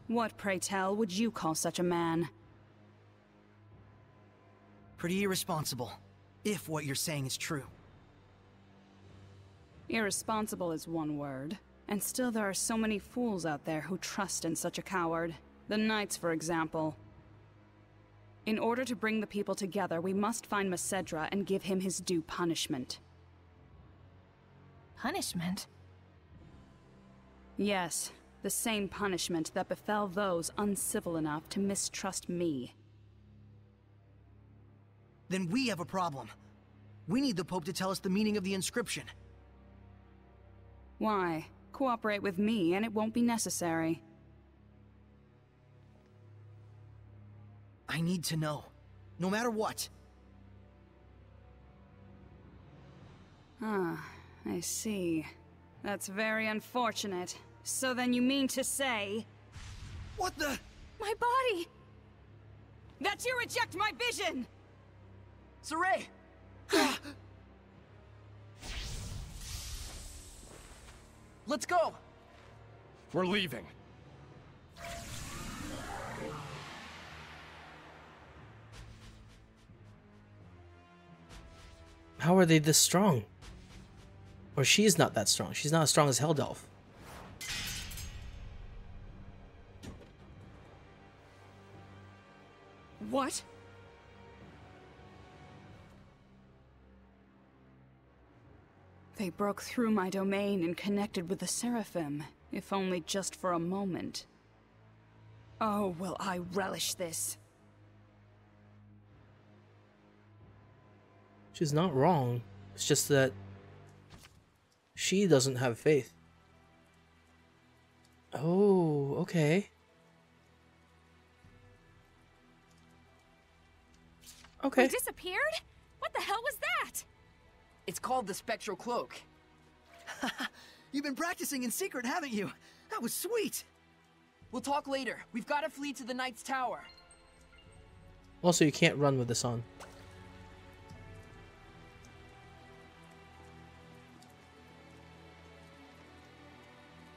What, pray tell, would you call such a man? Pretty irresponsible. If what you're saying is true. Irresponsible is one word. And still there are so many fools out there who trust in such a coward. The Knights, for example. In order to bring the people together, we must find Macedra and give him his due punishment. Punishment? Yes, the same punishment that befell those uncivil enough to mistrust me. Then we have a problem. We need the Pope to tell us the meaning of the inscription. Why? Cooperate with me and it won't be necessary. I need to know. No matter what. Ah, I see. That's very unfortunate. So then you mean to say... What the... My body! That you reject my vision! Sorey! Let's go! We're leaving. How are they this strong? Or she's not that strong. She's not as strong as Heldalf. What? They broke through my domain and connected with the Seraphim, if only just for a moment. Oh, will I relish this. She's not wrong. It's just that she doesn't have faith. Oh, okay. Okay. We disappeared? What the hell was that? It's called the Spectral Cloak. You've been practicing in secret, haven't you? That was sweet. We'll talk later. We've got to flee to the Knight's Tower. Also, you can't run with this on.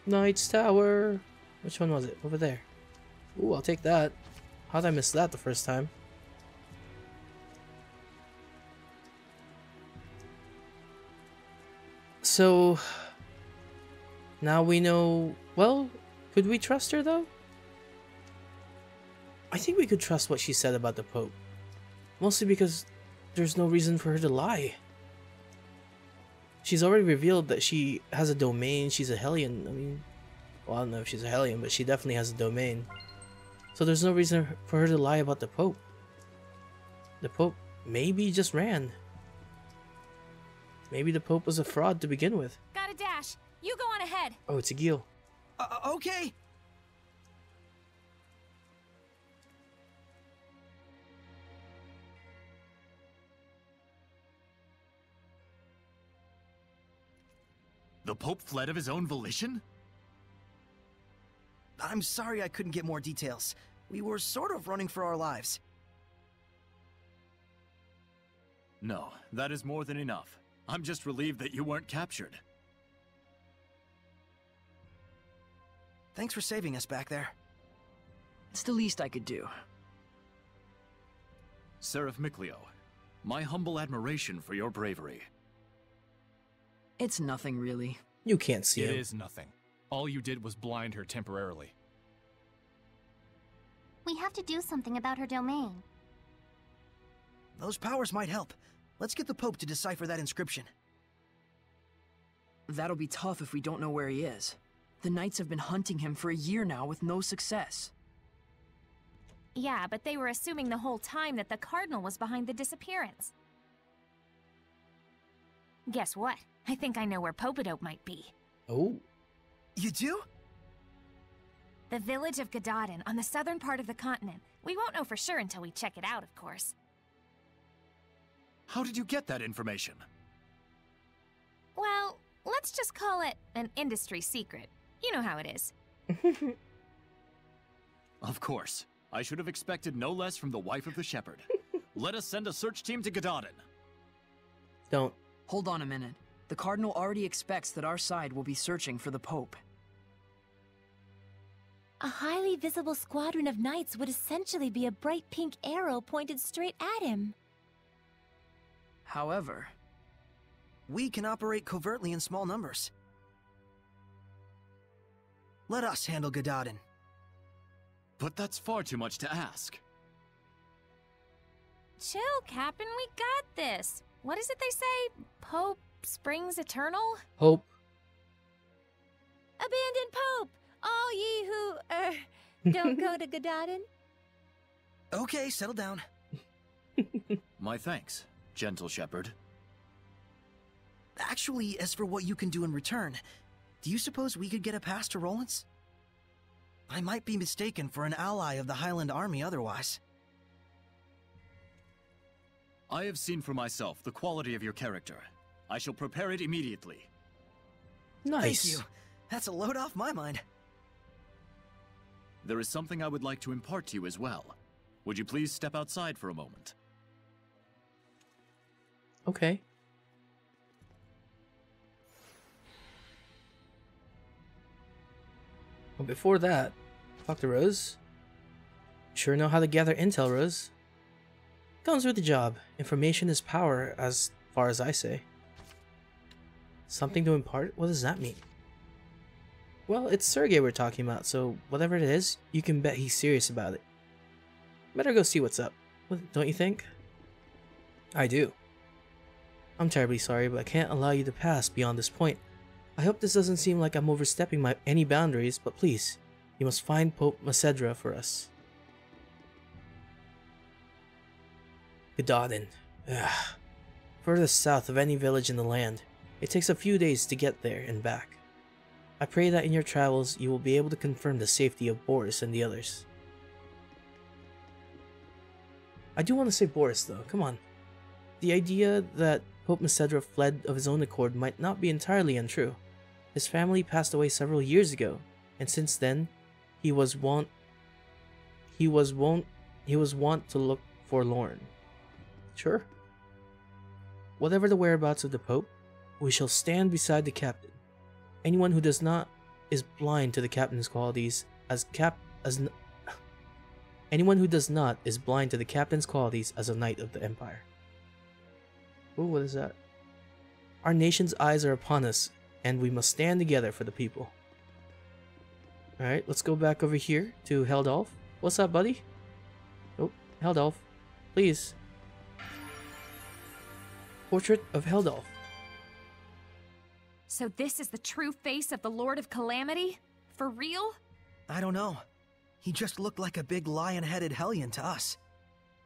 Knight's Tower. Which one was it? Over there. Ooh, I'll take that. How'd I miss that the first time? So, now we know... Well, could we trust her though? I think we could trust what she said about the Pope. Mostly because there's no reason for her to lie. She's already revealed that she has a domain, she's a Hellion. I mean, well, I don't know if she's a Hellion, but she definitely has a domain. So there's no reason for her to lie about the Pope. The Pope maybe just ran. Maybe the Pope was a fraud to begin with. Got a dash. You go on ahead. Oh, it's a Gil. Uh, okay. The Pope fled of his own volition? I'm sorry I couldn't get more details. We were sort of running for our lives. No, that is more than enough. I'm just relieved that you weren't captured. Thanks for saving us back there. It's the least I could do. Seraph Mikleo, my humble admiration for your bravery. It's nothing really. You can't see It him. is nothing. All you did was blind her temporarily. We have to do something about her domain. Those powers might help. Let's get the Pope to decipher that inscription. That'll be tough if we don't know where he is. The Knights have been hunting him for a year now with no success. Yeah, but they were assuming the whole time that the Cardinal was behind the disappearance. Guess what? I think I know where Popadope might be. Oh, You do? The village of Gododdin on the southern part of the continent. We won't know for sure until we check it out, of course. How did you get that information? Well, let's just call it an industry secret. You know how it is. Of course. I should have expected no less from the wife of the shepherd. Let us send a search team to Gododdin. don't. Hold on a minute. The Cardinal already expects that our side will be searching for the Pope. A highly visible squadron of knights would essentially be a bright pink arrow pointed straight at him. However, We can operate covertly in small numbers. Let us handle Gododdin. But that's far too much to ask. Chill, Captain, we got this. What is it they say? Pope springs eternal? Hope. Abandon Pope! All ye who, er, don't go to Gododdin. Okay, settle down. My thanks, gentle shepherd. Actually, as for what you can do in return, do you suppose we could get a pass to Rolance? I might be mistaken for an ally of the Hyland Army otherwise. I have seen for myself the quality of your character. I shall prepare it immediately. Nice. Thank you. That's a load off my mind. There is something I would like to impart to you as well. Would you please step outside for a moment? Okay. But before that, talk to Rose. Sure know how to gather intel, Rose. Comes with the job. Information is power, as far as I say. Something to impart? What does that mean? Well, it's Sergei we're talking about, so whatever it is, you can bet he's serious about it. Better go see what's up, don't you think? I do. I'm terribly sorry, but I can't allow you to pass beyond this point. I hope this doesn't seem like I'm overstepping my any boundaries, but please, you must find Pope Macedra for us. Gododdin. Ugh. Furthest south of any village in the land. It takes a few days to get there and back. I pray that in your travels you will be able to confirm the safety of Boris and the others. I do want to say Boris though, come on. The idea that Pope Macedra fled of his own accord might not be entirely untrue. His family passed away several years ago, and since then, he was wont he was wont he was wont to look forlorn. Sure. Whatever the whereabouts of the Pope, we shall stand beside the captain. Anyone who does not is blind to the captain's qualities as cap as n- anyone who does not is blind to the captain's qualities as a knight of the empire. Ooh, what is that? Our nation's eyes are upon us, and we must stand together for the people. Alright, let's go back over here to Heldalf. What's up, buddy? Oh, Heldalf. Please. Portrait of Heldalf. So this is the true face of the Lord of Calamity? For real? I don't know. He just looked like a big lion-headed hellion to us.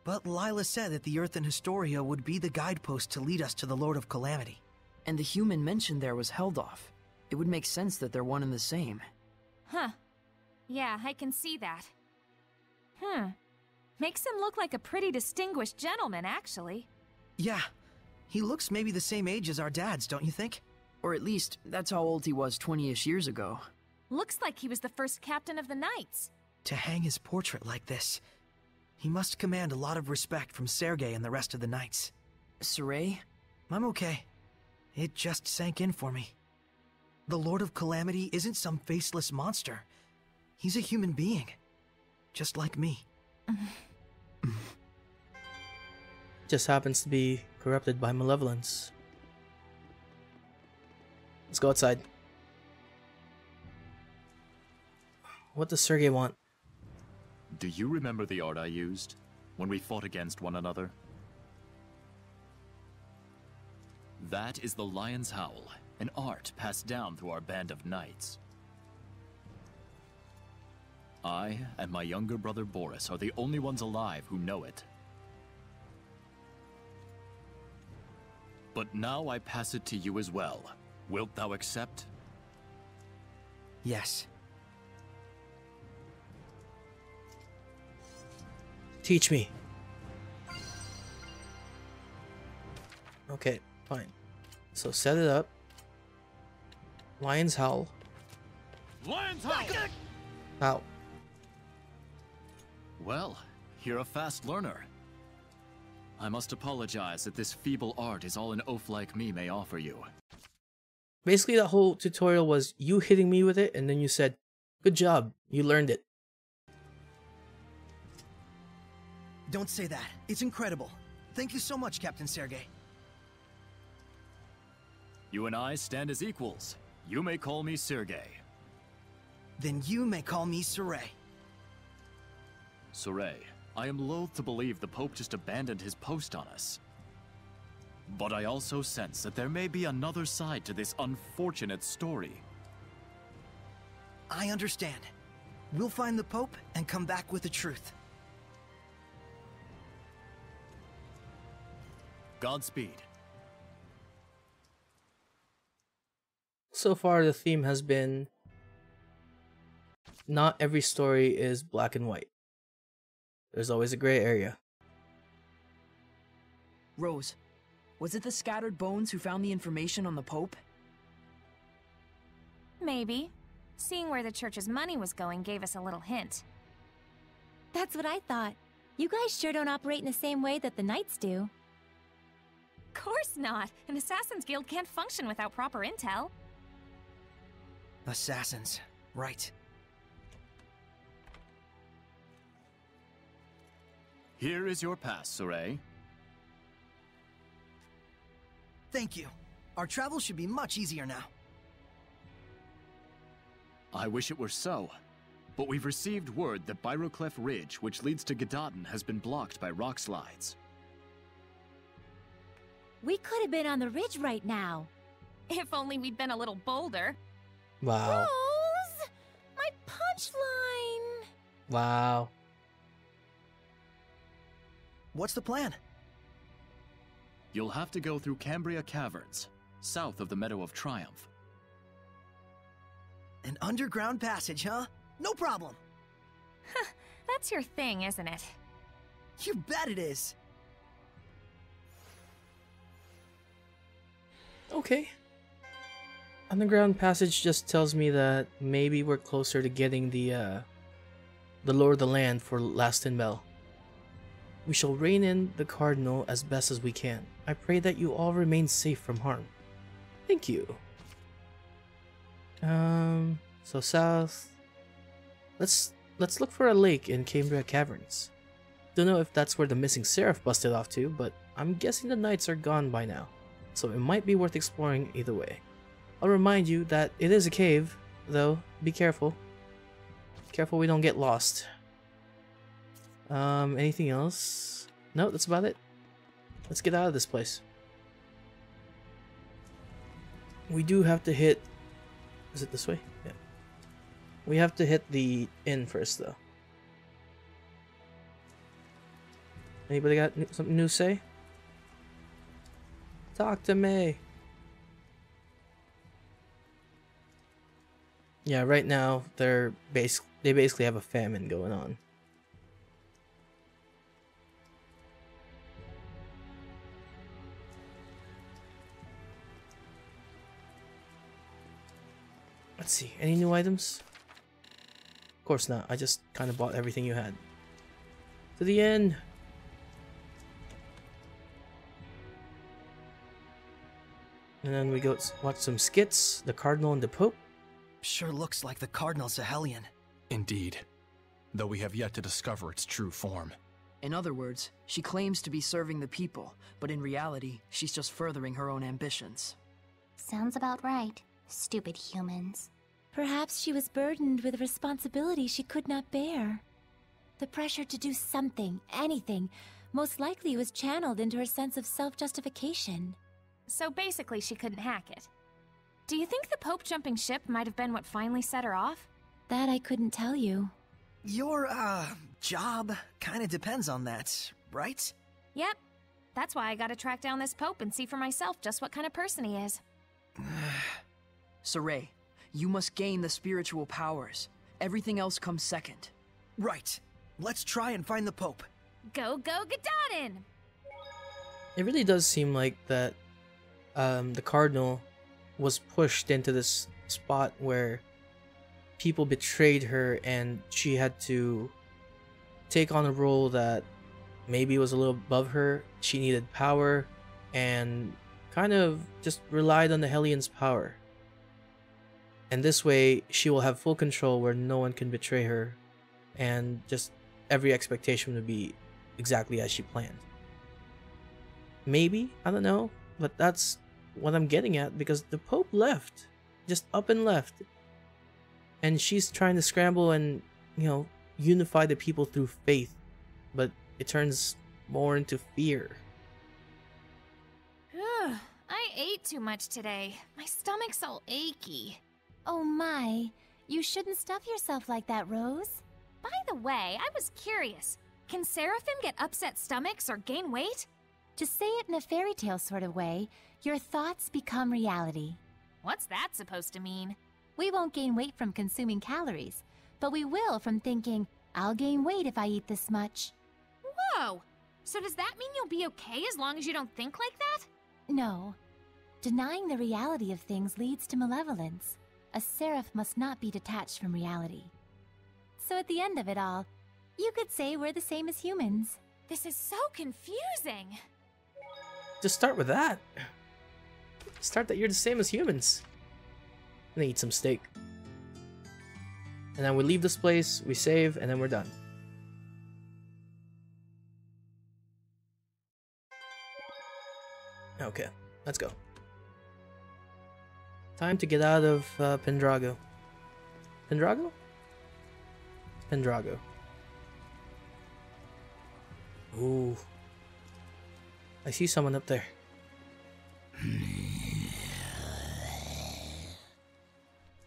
But Lailah said that the Earthen Historia would be the guidepost to lead us to the Lord of Calamity. and the human mentioned there was Heldalf. It would make sense that they're one and the same. Huh. Yeah, I can see that. Hmm. Makes him look like a pretty distinguished gentleman, actually. Yeah, he looks maybe the same age as our dads, don't you think? Or at least, that's how old he was 20-ish years ago. Looks like he was the first captain of the Knights. To hang his portrait like this, he must command a lot of respect from Sergei and the rest of the knights. Sorey? I'm okay. It just sank in for me. The Lord of Calamity isn't some faceless monster. He's a human being. Just like me. Just happens to be corrupted by malevolence. Let's go outside. What does Sergei want? Do you remember the art I used when we fought against one another? That is the Lion's Howl, an art passed down through our band of knights. I and my younger brother Boris are the only ones alive who know it. But now I pass it to you as well. Wilt thou accept? Yes. Teach me. Okay, fine. So set it up. Lion's Howl. Lion's Howl! Ow. Well, you're a fast learner. I must apologize that this feeble art is all an oaf like me may offer you. Basically, the whole tutorial was you hitting me with it, and then you said, Good job, you learned it. Don't say that. It's incredible. Thank you so much, Captain Sergei. You and I stand as equals. You may call me Sergei. Then you may call me Sorey. Sorey, I am loath to believe the Pope just abandoned his post on us. But I also sense that there may be another side to this unfortunate story. I understand. We'll find the Pope and come back with the truth. Godspeed. So far, the theme has been not every story is black and white. There's always a gray area. Rose, was it the scattered bones who found the information on the Pope? Maybe. Seeing where the church's money was going gave us a little hint. That's what I thought. You guys sure don't operate in the same way that the Knights do. Course not! An Assassin's Guild can't function without proper intel. Assassins. Right. Here is your pass, Sorey. Thank you. Our travel should be much easier now. I wish it were so. But we've received word that Byroclef Ridge, which leads to Gadaton, has been blocked by rock slides. We could have been on the ridge right now. If only we'd been a little bolder. Wow. Rose! My punchline! Wow. What's the plan? You'll have to go through Cambria Caverns, south of the Meadow of Triumph. An underground passage, huh? No problem. Huh, That's your thing, isn't it? You bet it is. Okay. Underground passage just tells me that maybe we're closer to getting the uh the lore of the land for Lastonbell. We shall rein in the cardinal as best as we can. I pray that you all remain safe from harm. Thank you. Um so south. Let's let's look for a lake in Cambria Caverns. Don't know if that's where the missing seraph busted off to, but I'm guessing the knights are gone by now so it might be worth exploring either way. I'll remind you that it is a cave, though, be careful. Careful we don't get lost. Um, anything else? No, that's about it. Let's get out of this place. We do have to hit... Is it this way? Yeah. We have to hit the inn first, though. Anybody got something new to say? Talk to me. Yeah, right now they're base they basically have a famine going on. Let's see, any new items? Of course not, I just kind of bought everything you had. To the end! And then we go watch some skits, the Cardinal and the Pope. Sure looks like the Cardinal's a Hellion. Indeed, though we have yet to discover its true form. In other words, she claims to be serving the people, but in reality, she's just furthering her own ambitions. Sounds about right. Stupid humans. Perhaps she was burdened with a responsibility she could not bear. The pressure to do something, anything, most likely was channeled into her sense of self-justification. So basically, she couldn't hack it. Do you think the Pope jumping ship might have been what finally set her off? That I couldn't tell you. Your, uh, job kinda depends on that, right? Yep. That's why I gotta track down this Pope and see for myself just what kind of person he is. Sorey, you must gain the spiritual powers. Everything else comes second. Right. Let's try and find the Pope. Go, go, Gododdin! It really does seem like that um, the Cardinal was pushed into this spot where people betrayed her and she had to take on a role that maybe was a little above her. She needed power and kind of just relied on the Hellions' power. And this way, she will have full control where no one can betray her, and just every expectation would be exactly as she planned. Maybe, I don't know, but that's what I'm getting at because the Pope left, just up and left. And she's trying to scramble and, you know, unify the people through faith, but it turns more into fear. I ate too much today. My stomach's all achy. Oh my, you shouldn't stuff yourself like that, Rose. By the way, I was curious. Can Seraphim get upset stomachs or gain weight? To say it in a fairy tale sort of way, your thoughts become reality. What's that supposed to mean? We won't gain weight from consuming calories, but we will from thinking, I'll gain weight if I eat this much. Whoa! So does that mean you'll be okay as long as you don't think like that? No. Denying the reality of things leads to malevolence. A seraph must not be detached from reality. So at the end of it all, you could say we're the same as humans. This is so confusing. Just start with that. Start that you're the same as humans. And then eat some steak. And then we leave this place, we save, and then we're done. Okay, let's go. Time to get out of uh, Pendrago. Pendrago? Pendrago. Ooh. I see someone up there.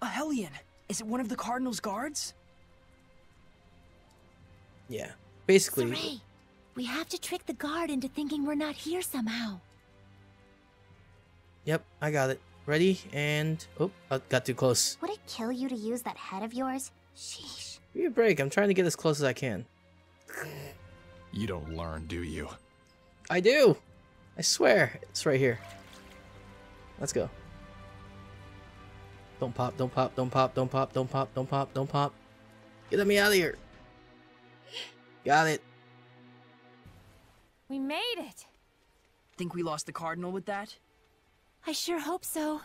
A Hellion! Is it one of the Cardinal's guards? Yeah. Basically, Sorey, we have to trick the guard into thinking we're not here somehow. yep, I got it. Ready? And... Oh, I got too close. Would it kill you to use that head of yours? Sheesh. Give me a break. I'm trying to get as close as I can. You don't learn, do you? I do! I swear. It's right here. Let's go. Don't pop, don't pop, don't pop, don't pop, don't pop, don't pop, don't pop. Get me out of here. Got it. We made it. Think we lost the Cardinal with that? I sure hope so.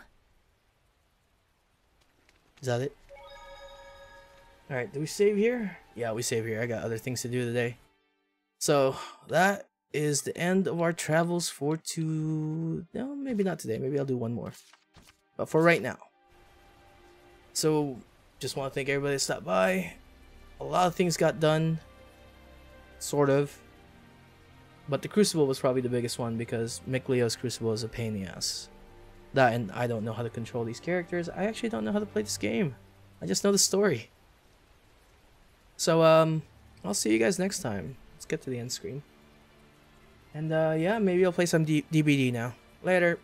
Is that it? Alright, do we save here? Yeah, we save here. I got other things to do today. So, that is the end of our travels for to... No, maybe not today. Maybe I'll do one more. But for right now. So, just want to thank everybody that stopped by. A lot of things got done. Sort of. But the Crucible was probably the biggest one because Mikleo's Crucible is a pain in the ass. That and I don't know how to control these characters. I actually don't know how to play this game. I just know the story. So, um, I'll see you guys next time. Let's get to the end screen. And, uh, yeah, maybe I'll play some D- DBD now. Later.